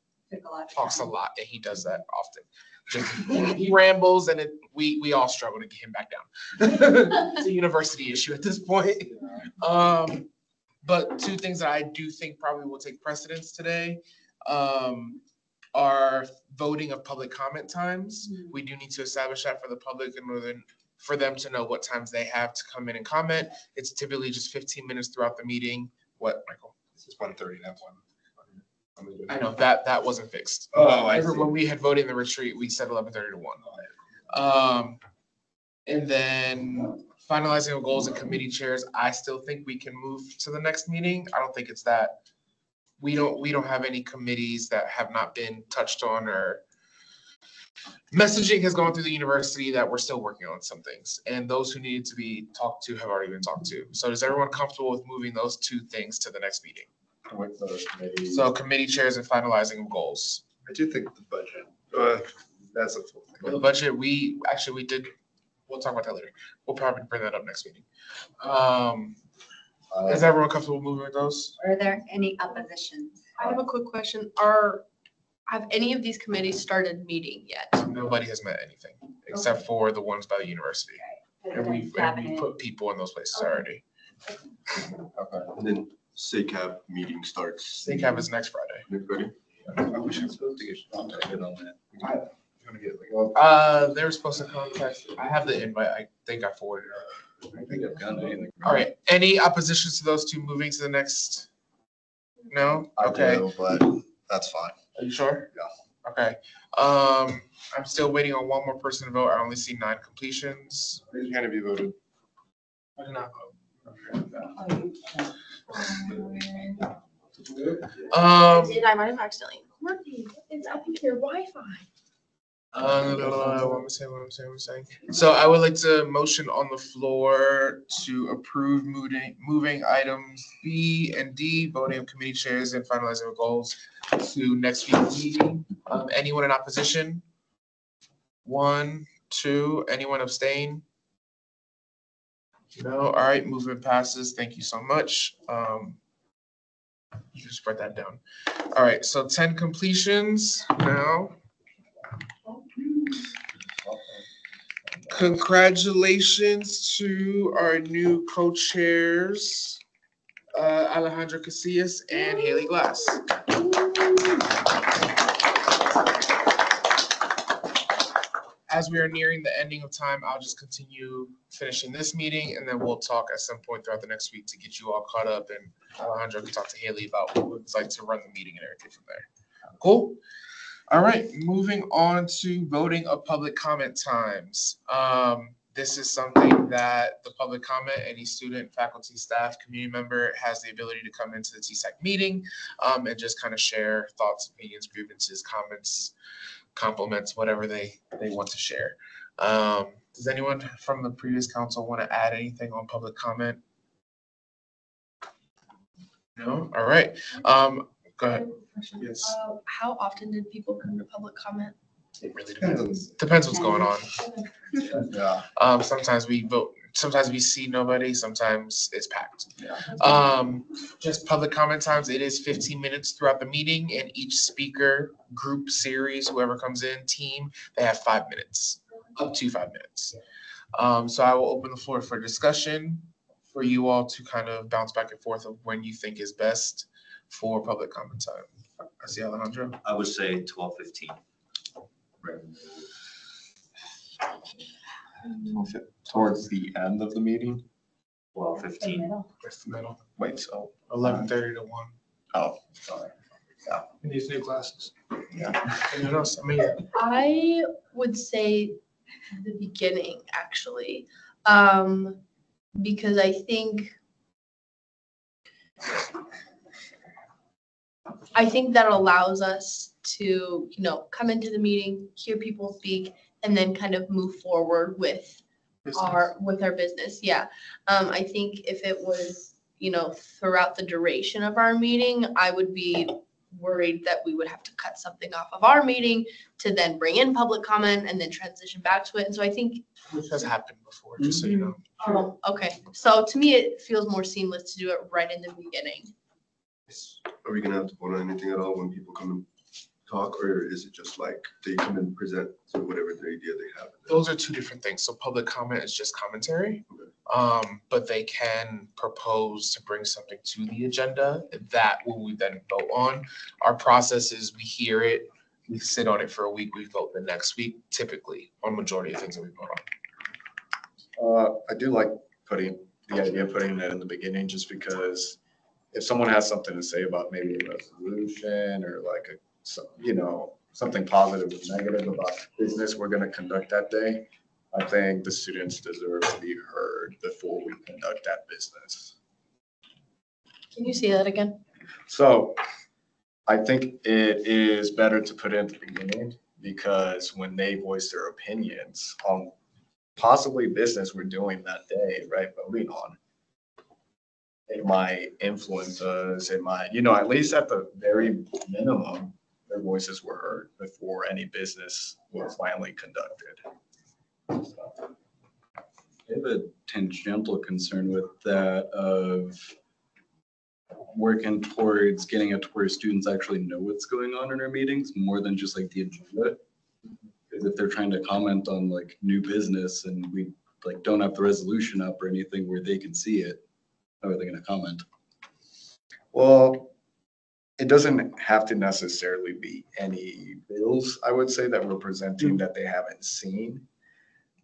talks a lot and he does that often. Just- He rambles and it, we, we all struggle to get him back down. It's a university issue at this point. Um, but two things that I do think probably will take precedence today, um, are voting of public comment times. We do need to establish that for the public in order for them to know what times they have to come in and comment. It's typically just fifteen minutes throughout the meeting. What, Michael? This is one thirty, not one. I know, that, that wasn't fixed. Oh, I Remember see. When we had voted in the retreat, we said eleven thirty to one. Um, and then finalizing of goals and committee chairs, I still think we can move to the next meeting. I don't think it's that. We don't, we don't have any committees that have not been touched on or messaging has gone through the university that we're still working on some things. And those who needed to be talked to have already been talked to. So is everyone comfortable with moving those two things to the next meeting? With those committees. So committee chairs and finalizing of goals. I do think the budget, uh, that's a full thing. Well, the budget, we, actually, we did, we'll talk about that later. We'll probably bring that up next meeting. Um, is everyone comfortable moving with those? Are there any oppositions? I have a quick question. Are, have any of these committees started meeting yet? Nobody has met anything, except for the ones by the university. And we, and we Cabinet. put people in those places already. Okay. And then SACAP meeting starts. State cap is next Friday. Next Friday? I wish I was supposed to get on that. I'm gonna get like, Uh, they were supposed to contact, I have the invite, I think I forwarded it. I think I've done anything. All right, any oppositions to those two moving to the next? No? I Okay. do, but that's fine. Are you sure? Yeah. Okay, um, I'm still waiting on one more person to vote. I only see nine completions. Raise your hand if you voted. I did not vote. Um, Did I might have accidentally? Courtney, it's up here, Wi-Fi. Uh, what am I saying, what am I saying, what am I saying? So I would like to motion on the floor to approve moving, moving items B and D, voting of committee chairs and finalizing of goals to next week's meeting. Um, anyone in opposition? One, two, anyone abstain? No, all right, movement passes. Thank you so much. Um, you can spread that down. All right, so ten completions now. Congratulations to our new co-chairs, uh, Alejandra Casillas and Haley Glass. As we are nearing the ending of time, I'll just continue finishing this meeting and then we'll talk at some point throughout the next week to get you all caught up and Alejandra can talk to Haley about what it's like to run the meeting and everything from there. Cool? All right, moving on to voting of public comment times. Um, this is something that the public comment, any student, faculty, staff, community member has the ability to come into the TSAC meeting um, and just kind of share thoughts, opinions, grievances, comments, compliments, whatever they, they want to share. Um, does anyone from the previous council want to add anything on public comment? No? All right. Um, go ahead. Yes. Uh, How often did people come to public comment? It really depends. Depends what's going on. Yeah. Um, sometimes we vote, sometimes we see nobody, sometimes it's packed. Yeah. Um, just public comment times, it is fifteen minutes throughout the meeting and each speaker, group, series, whoever comes in, team, they have five minutes, up to five minutes. Um, so I will open the floor for discussion for you all to kind of bounce back and forth of when you think is best for public comment time. I see Alejandro. I would say twelve fifteen. Towards the end of the meeting? Twelve fifteen. That's the middle. Wait, so, Eleven thirty to one. oh, sorry. Yeah, in these new classes. Anyone else? I mean, I would say the beginning, actually. Um, because I think I think that allows us to, you know, come into the meeting, hear people speak, and then kind of move forward with our, with our business, yeah. Um, I think if it was, you know, throughout the duration of our meeting, I would be worried that we would have to cut something off of our meeting to then bring in public comment and then transition back to it. And so I think, which has happened before, just so you know. oh, okay. So to me, it feels more seamless to do it right in the beginning. Are we gonna have to vote on anything at all when people come and talk, or is it just like they come and present to whatever the idea they have? Those are two different things. So public comment is just commentary. Um, but they can propose to bring something to the agenda that will we then vote on. Our process is we hear it, we sit on it for a week, we vote the next week, typically on majority of things that we vote on. Uh, I do like putting, the idea of putting that in the beginning, just because if someone has something to say about maybe a resolution or like a, some- you know, something positive or negative about business we're gonna conduct that day, I think the students deserve to be heard before we conduct that business. Can you see that again? So I think it is better to put it at the beginning because when they voice their opinions on possibly business we're doing that day, right, voting on, it might influence us, it might, you know, at least at the very minimum, their voices were heard before any business was finally conducted. I have a tangential concern with that of working towards getting it to where students actually know what's going on in our meetings more than just like the agenda. Because if they're trying to comment on like new business and we like don't have the resolution up or anything where they can see it, how are they gonna comment? Well, it doesn't have to necessarily be any bills, I would say, that we're presenting mm. that they haven't seen.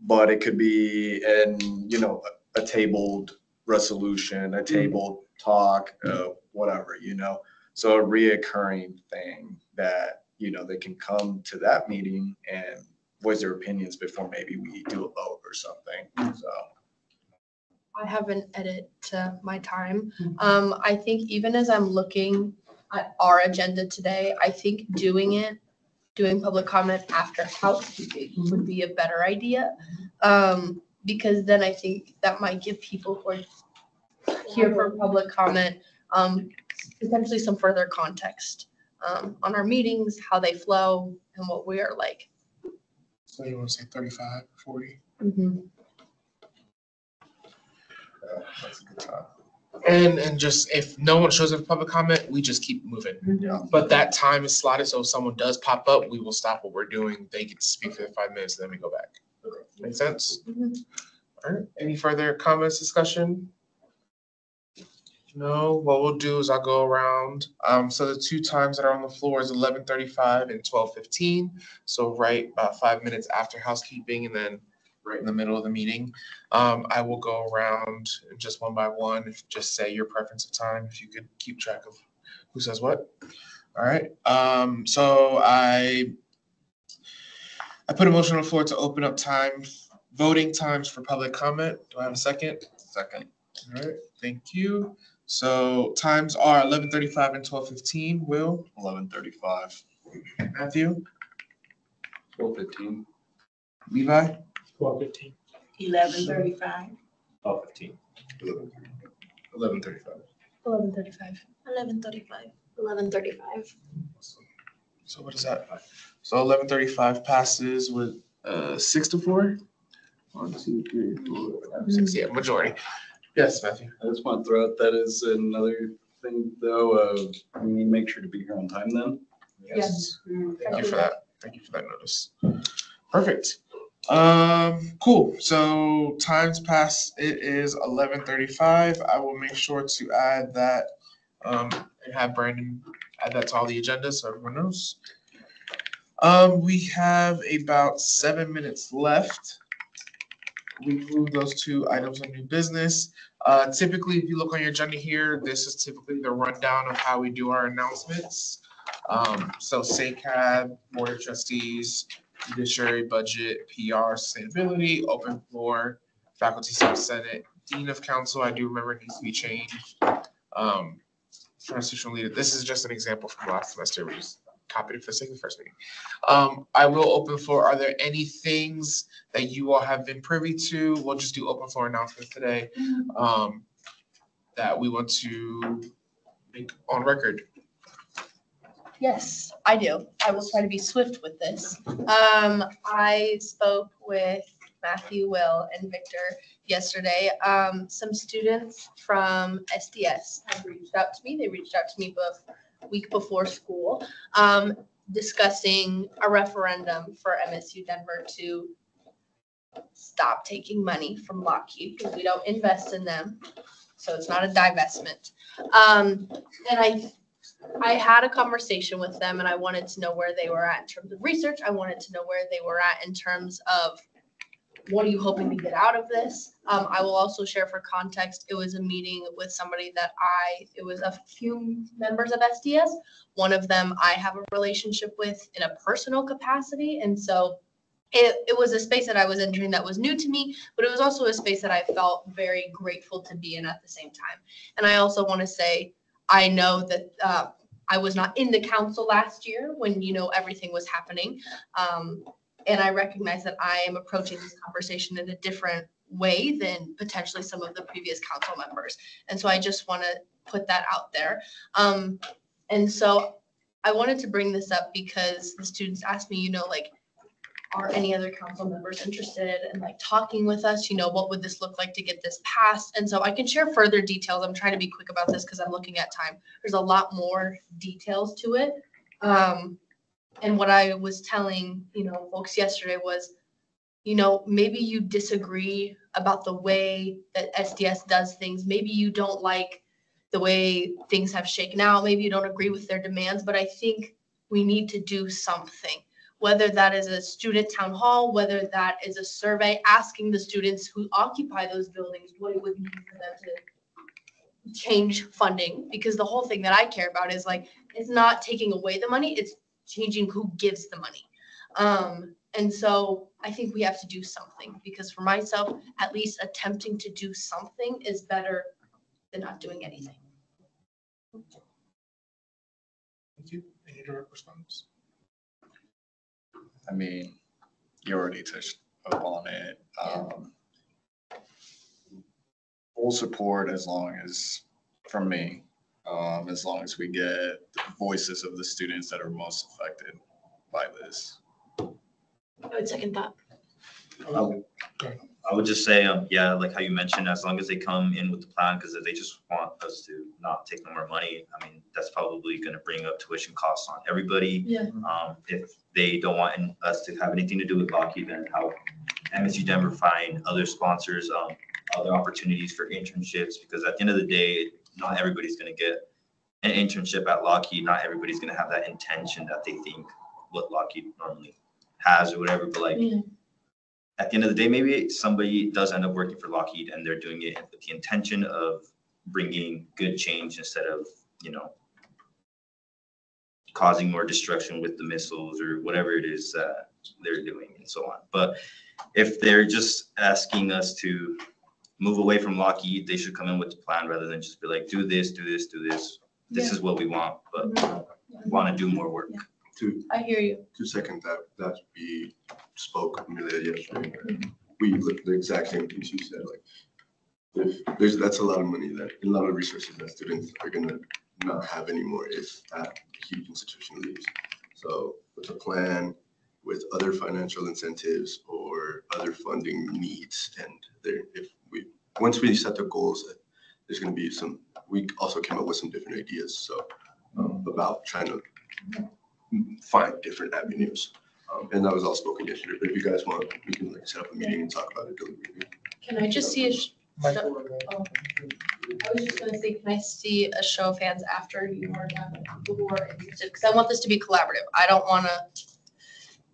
But it could be, and, you know, a a tabled resolution, a mm. tabled talk, mm. uh, whatever, you know? So a reoccurring thing that, you know, they can come to that meeting and voice their opinions before maybe we do a vote or something, so. I have an edit to my time. Um, I think even as I'm looking at our agenda today, I think doing it, doing public comment after housekeeping would be a better idea. Um, because then I think that might give people who are here for public comment, um, potentially some further context, um, on our meetings, how they flow and what we are like. So you want to say 35, 40? uh, That's a good time. And, and just, if no one shows up for public comment, we just keep moving. Yeah. But that time is slotted, so if someone does pop up, we will stop what we're doing. They get to speak for the five minutes, and then we go back. Make sense? Mhm. All right, any further comments, discussion? No, what we'll do is I'll go around. Um, so the two times that are on the floor is eleven thirty-five and twelve fifteen. So right about five minutes after housekeeping and then right in the middle of the meeting. Um, I will go around just one by one, if just say your preference of time, if you could keep track of who says what. All right, um, so I I put a motion on the floor to open up time, voting times for public comment. Do I have a second? Second. All right, thank you. So times are eleven thirty-five and twelve fifteen. Will, Eleven thirty-five. Matthew, Twelve fifteen. Levi, Twelve fifteen. Eleven thirty-five. Twelve fifteen. eleven thirty-five. Eleven thirty-five. Eleven thirty-five. Eleven thirty-five. So what is that? So eleven thirty-five passes with uh six to four? One, two, three, four, five, six, yeah, majority. Yes, Matthew. I just want to throw out that as another thing though, of we need to make sure to be here on time then. Yes. Thank you for that. Thank you for that notice. Perfect. Um, cool. So times pass, it is eleven thirty-five. I will make sure to add that, um, and have Brandon add that to all the agenda so everyone knows. Um, we have about seven minutes left. We move those two items of new business. Uh, typically, if you look on your agenda here, this is typically the rundown of how we do our announcements. Um, so SACAB, Board of Trustees, Judiciary, Budget, PR, Sustainability, Open Floor, Faculty Senate, Dean of Council, I do remember it needs to be changed. Um, Transitional Leader, this is just an example from last semester, we just copied it for the sake of the first meeting. Um, I will open floor, are there any things that you all have been privy to? We'll just do open floor announcements today. Um, that we want to make on record. Yes, I do. I will try to be swift with this. Um, I spoke with Matthew, Will, and Victor yesterday. Um, some students from SDS have reached out to me. They reached out to me both week before school, um, discussing a referendum for MSU Denver to stop taking money from Lockheed because we don't invest in them. So it's not a divestment. Um, and I I had a conversation with them and I wanted to know where they were at in terms of research. I wanted to know where they were at in terms of what are you hoping to get out of this? Um, I will also share for context, it was a meeting with somebody that I, it was a few members of SDS. One of them I have a relationship with in a personal capacity, and so it, it was a space that I was entering that was new to me, but it was also a space that I felt very grateful to be in at the same time. And I also want to say, I know that uh, I was not in the council last year when, you know, everything was happening. Um, and I recognize that I am approaching this conversation in a different way than potentially some of the previous council members. And so I just want to put that out there. Um, and so I wanted to bring this up because the students asked me, you know, like, are any other council members interested in like talking with us? You know, what would this look like to get this passed? And so I can share further details. I'm trying to be quick about this because I'm looking at time. There's a lot more details to it. Um, and what I was telling, you know, folks yesterday was, you know, maybe you disagree about the way that SDS does things. Maybe you don't like the way things have shaken out. Maybe you don't agree with their demands, but I think we need to do something whether that is a student town hall, whether that is a survey asking the students who occupy those buildings what it would mean for them to change funding, because the whole thing that I care about is like, it's not taking away the money, it's changing who gives the money. Um, and so I think we have to do something, because for myself, at least attempting to do something is better than not doing anything. Thank you. Any direct response? I mean, you already touched upon it. Um, Full support as long as, from me, um, as long as we get the voices of the students that are most affected by this. I would second that. I would- I would just say, um, yeah, like how you mentioned, as long as they come in with the plan, because if they just want us to not take no more money, I mean, that's probably gonna bring up tuition costs on everybody. Yeah. Um, if they don't want an- us to have anything to do with Lockheed, then how MSU Denver find other sponsors, um, other opportunities for internships, because at the end of the day, not everybody's gonna get an internship at Lockheed, not everybody's gonna have that intention that they think what Lockheed normally has or whatever, but like, Yeah. At the end of the day, maybe somebody does end up working for Lockheed and they're doing it with the intention of bringing good change instead of, you know, causing more destruction with the missiles or whatever it is they're doing and so on. But if they're just asking us to move away from Lockheed, they should come in with the plan rather than just be like, do this, do this, do this. This is what we want, but mm-hmm. want to do more work. To, I hear you. to second that, that we spoke Amelia yesterday. We looked the exact same things you said, like, if, there's, that's a lot of money that, a lot of resources that students are gonna not have anymore if that huge institution leaves. So with a plan, with other financial incentives or other funding needs, and there, if we, once we set the goals, there's gonna be some, we also came up with some different ideas, so, um, about trying to find different avenues. Um, and that was all spoken yesterday, but if you guys want, we can like set up a meeting and talk about it deliberately. Can I just see a, sh- Michael, oh. I was just gonna say, can I see a show of hands after you are done, who are interested, because I want this to be collaborative. I don't wanna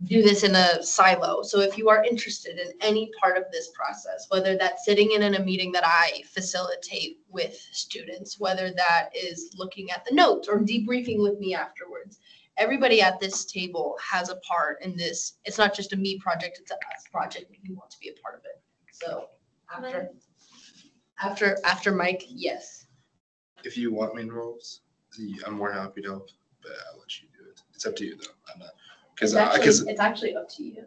do this in a silo. So if you are interested in any part of this process, whether that's sitting in in a meeting that I facilitate with students, whether that is looking at the notes or debriefing with me afterwards, everybody at this table has a part in this. It's not just a me project, it's a us project if you want to be a part of it. So after, after, after Mike, yes. If you want main roles, I'm more happy to help, but I'll let you do it. It's up to you though. I'm not, because It's I, actually, because, it's actually up to you.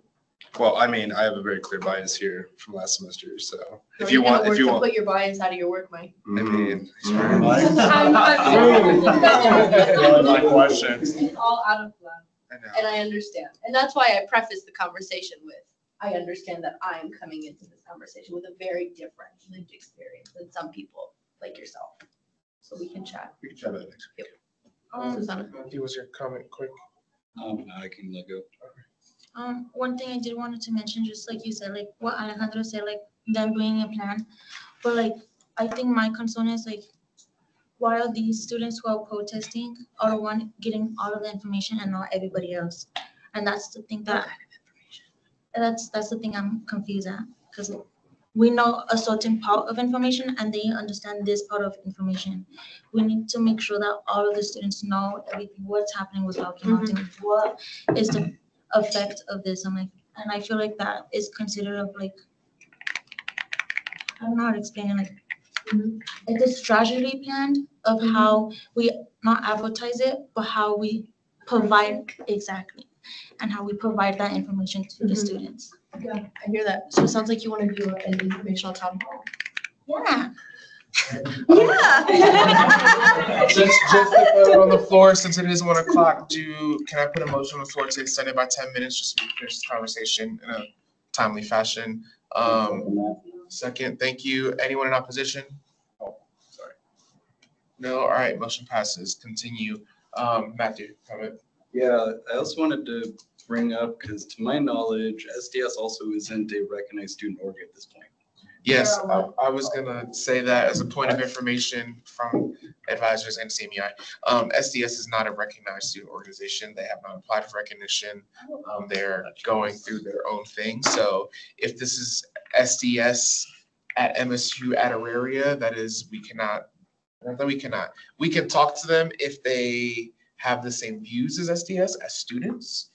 Well, I mean, I have a very clear bias here from last semester, so Are if you want, if you to want, Put your bias out of your work, Mike. I mean. I'm- I'm- One of my questions. It's all out of love, I know. And I understand. And that's why I preface the conversation with, I understand that I'm coming into this conversation with a very different lived experience than some people like yourself. So we can chat. We can chat about it next week. Um, Susanna? He was your comment quick. Um, I can let go. Um, one thing I did wanted to mention, just like you said, like what Alejandro said, like them bringing a plan. But like, I think my concern is like, why are these students who are protesting are the one getting all of the information and not everybody else? And that's the thing that, That's, that's the thing I'm confused at, because we know a certain part of information and they understand this part of information. We need to make sure that all of the students know everything, what's happening with Rocky Mountain, what is the effect of this, I'm like, and I feel like that is considered of like, I don't know how to explain it, like, like a strategy plan of how we not advertise it, but how we provide exactly, and how we provide that information to the Mhm. students. Yeah, I hear that. So it sounds like you want to do an informational town hall. Yeah. Just, just to put it on the floor, since it is one o'clock, do, can I put a motion on the floor to extend it by ten minutes, just to finish this conversation in a timely fashion? Um, second, thank you. Anyone in opposition? Oh, sorry. No, all right, motion passes. Continue. Um, Matthew, comment? Yeah, I also wanted to bring up, because to my knowledge, SDS also isn't a recognized student org at this point. Yes, I, I was gonna say that as a point of information from advisors and CMEI. Um, SDS is not a recognized student organization. They have not applied for recognition. Um, they're going through their own thing. So if this is SDS at MSU at Auraria, that is, we cannot, not that we cannot, we can talk to them if they have the same views as SDS as students,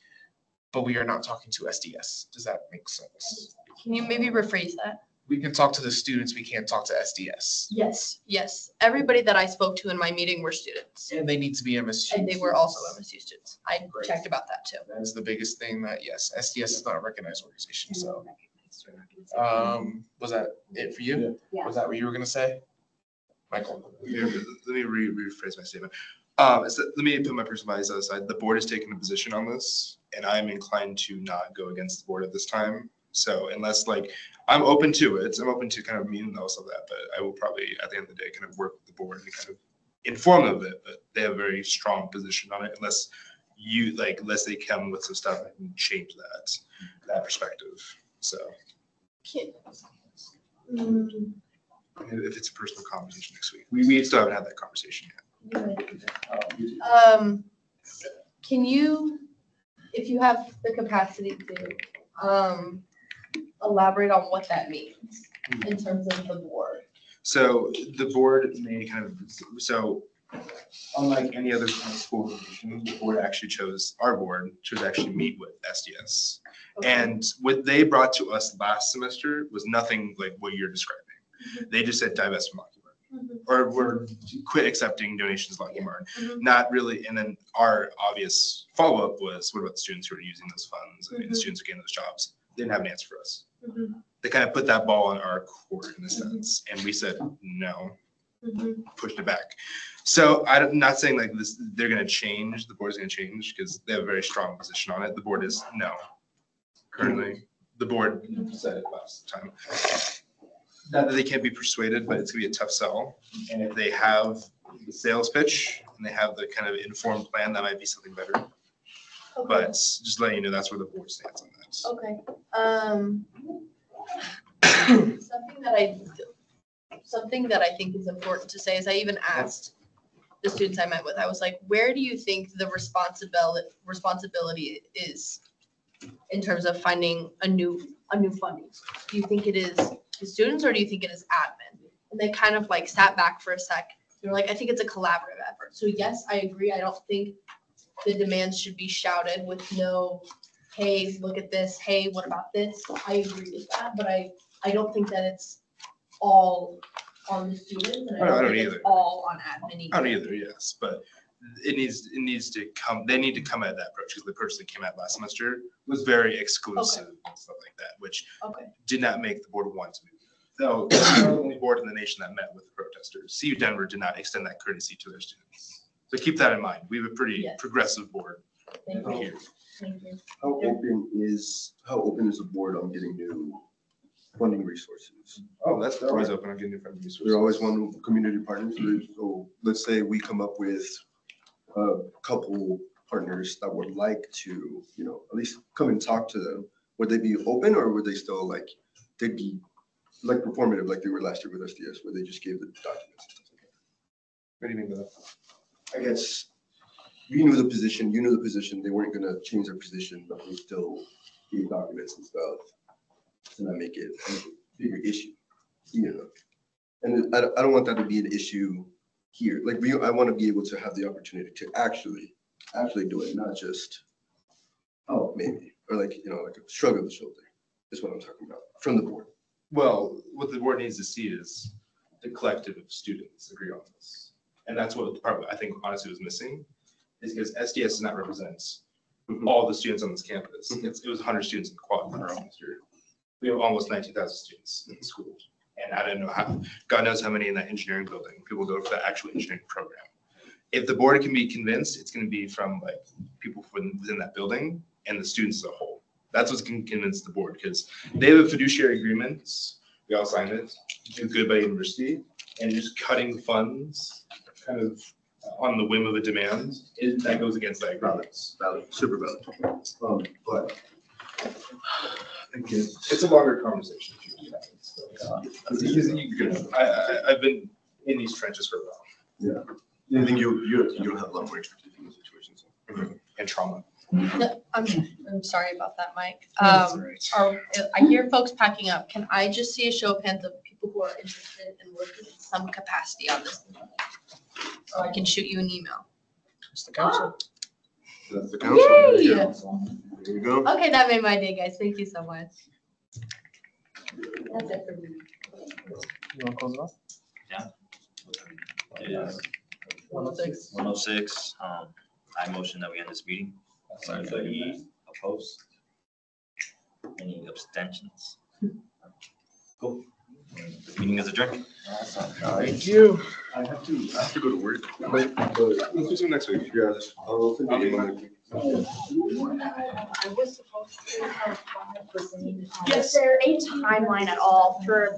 but we are not talking to SDS. Does that make sense? Can you maybe rephrase that? We can talk to the students, we can't talk to SDS. Yes. Yes. Everybody that I spoke to in my meeting were students. And they need to be MSU. And they were also MSU students. I checked about that too. That is the biggest thing that, yes, SDS is not a recognized organization, so. Um, was that it for you? Was that what you were gonna say? Michael? Let me let me re- rephrase my statement. Um, so let me put my personal bias aside. The board has taken a position on this, and I'm inclined to not go against the board at this time. So unless like, I'm open to it, I'm open to kind of meeting those of that, but I will probably, at the end of the day, kind of work with the board and kind of inform them of it, but they have a very strong position on it unless you, like, unless they come with some stuff and can change that, that perspective. So Mm, if it's a personal conversation next week, we, we still haven't had that conversation yet. Um, can you, if you have the capacity to, um, elaborate on what that means in terms of the board? So the board may kind of, so unlike any other kind of school organization, the board actually chose, our board chose to actually meet with SDS. And what they brought to us last semester was nothing like what you're describing. They just said divest from Lockheed Martin, or we're quit accepting donations to Lockheed Martin. Mhm. Not really, and then our obvious follow-up was, what about the students who are using those funds? I mean, the Mhm. students who gain those jobs, didn't have an answer for us Mhm. they kind of put that ball in our court in a sense, and we said no, Mhm. pushed it back. So I'm not saying like this, they're gonna change, the board's gonna change, because they have a very strong position on it. The board is no. Currently, the board said it last time. Not that they can't be persuaded, but it's gonna be a tough sell. And if they have the sales pitch and they have the kind of informed plan, that might be something better. But just letting you know, that's where the board stands on that. Okay, um. Something that I, something that I think is important to say is I even asked the students I met with, I was like, where do you think the responsibility, responsibility is in terms of finding a new, a new funding? Do you think it is the students or do you think it is admin? And they kind of like sat back for a sec. They were like, I think it's a collaborative effort. So yes, I agree. I don't think the demands should be shouted with no, hey, look at this, hey, what about this? I agree with that, but I, I don't think that it's all on the students and I I don't- don't think it's either. all on admin. I don't either, yes, but it needs, it needs to come, they need to come at that approach, because the person that came out last semester was very exclusive and stuff like that, which Okay. did not make the board want to move. So, they're the only board in the nation that met with the protesters. CU Denver did not extend that courtesy to their students. So keep that in mind. We have a pretty Yes. progressive board Thank you. here. How open is, how open is the board on getting new funding resources? Oh, that's, always open on getting new funding resources. They're always one community partners, so let's say we come up with a couple partners that would like to, you know, at least come and talk to them. Would they be open or would they still like, they'd be like performative like they were last year with SDS, where they just gave the documents? What do you mean by that? I guess we knew the position, you knew the position, they weren't gonna change their position, but they still gave documents and stuff to not make it a bigger issue, you know? And I, don't- I don't want that to be an issue here, like, we, I wanna be able to have the opportunity to actually, actually do it, not just, oh, maybe, or like, you know, like a shrug of the shoulder, is what I'm talking about, from the board. Well, what the board needs to see is the collective of students agree on this. And that's what the part, I think honestly was missing, is because SDS does not represent mm-hmm. all the students on this campus. Mm-hmm. It's, it was hundred students in the quad in our own year. We have almost nineteen thousand students in the school. And I don't know how, God knows how many in that engineering building, people go for the actual engineering program. If the board can be convinced, it's gonna be from like people from within that building and the students as a whole. That's what's gonna convince the board, because they have a fiduciary agreements, we all signed it, do good by university, and just cutting funds kind of on the whim of a demand, is that goes against that agreement. Valid, super valid. Um, but again, It's a longer conversation. if you have it, so. Because you- I, I, I've been in these trenches for a while. yeah, I think you, you, you have a lot more expertise in those situations. And trauma. No, I'm, I'm sorry about that, Mike. That's Um, all right. are, I hear folks packing up. Can I just see a show of hands of people who are interested in working in some capacity on this? So I can shoot you an email. It's the council. That's the council. There you Yay! go. There you go. Okay, that made my day, guys. Thank you so much. That's it for me. You want to close it off? Is One oh six. one oh six, um, I motion that we end this meeting. Anybody opposed? Any abstentions? Cool. This meeting is adjourned. Thank you. I have to, I have to go to work, but, but let's do some next week. Yeah, I'll send you an email next week. Is there a timeline at all for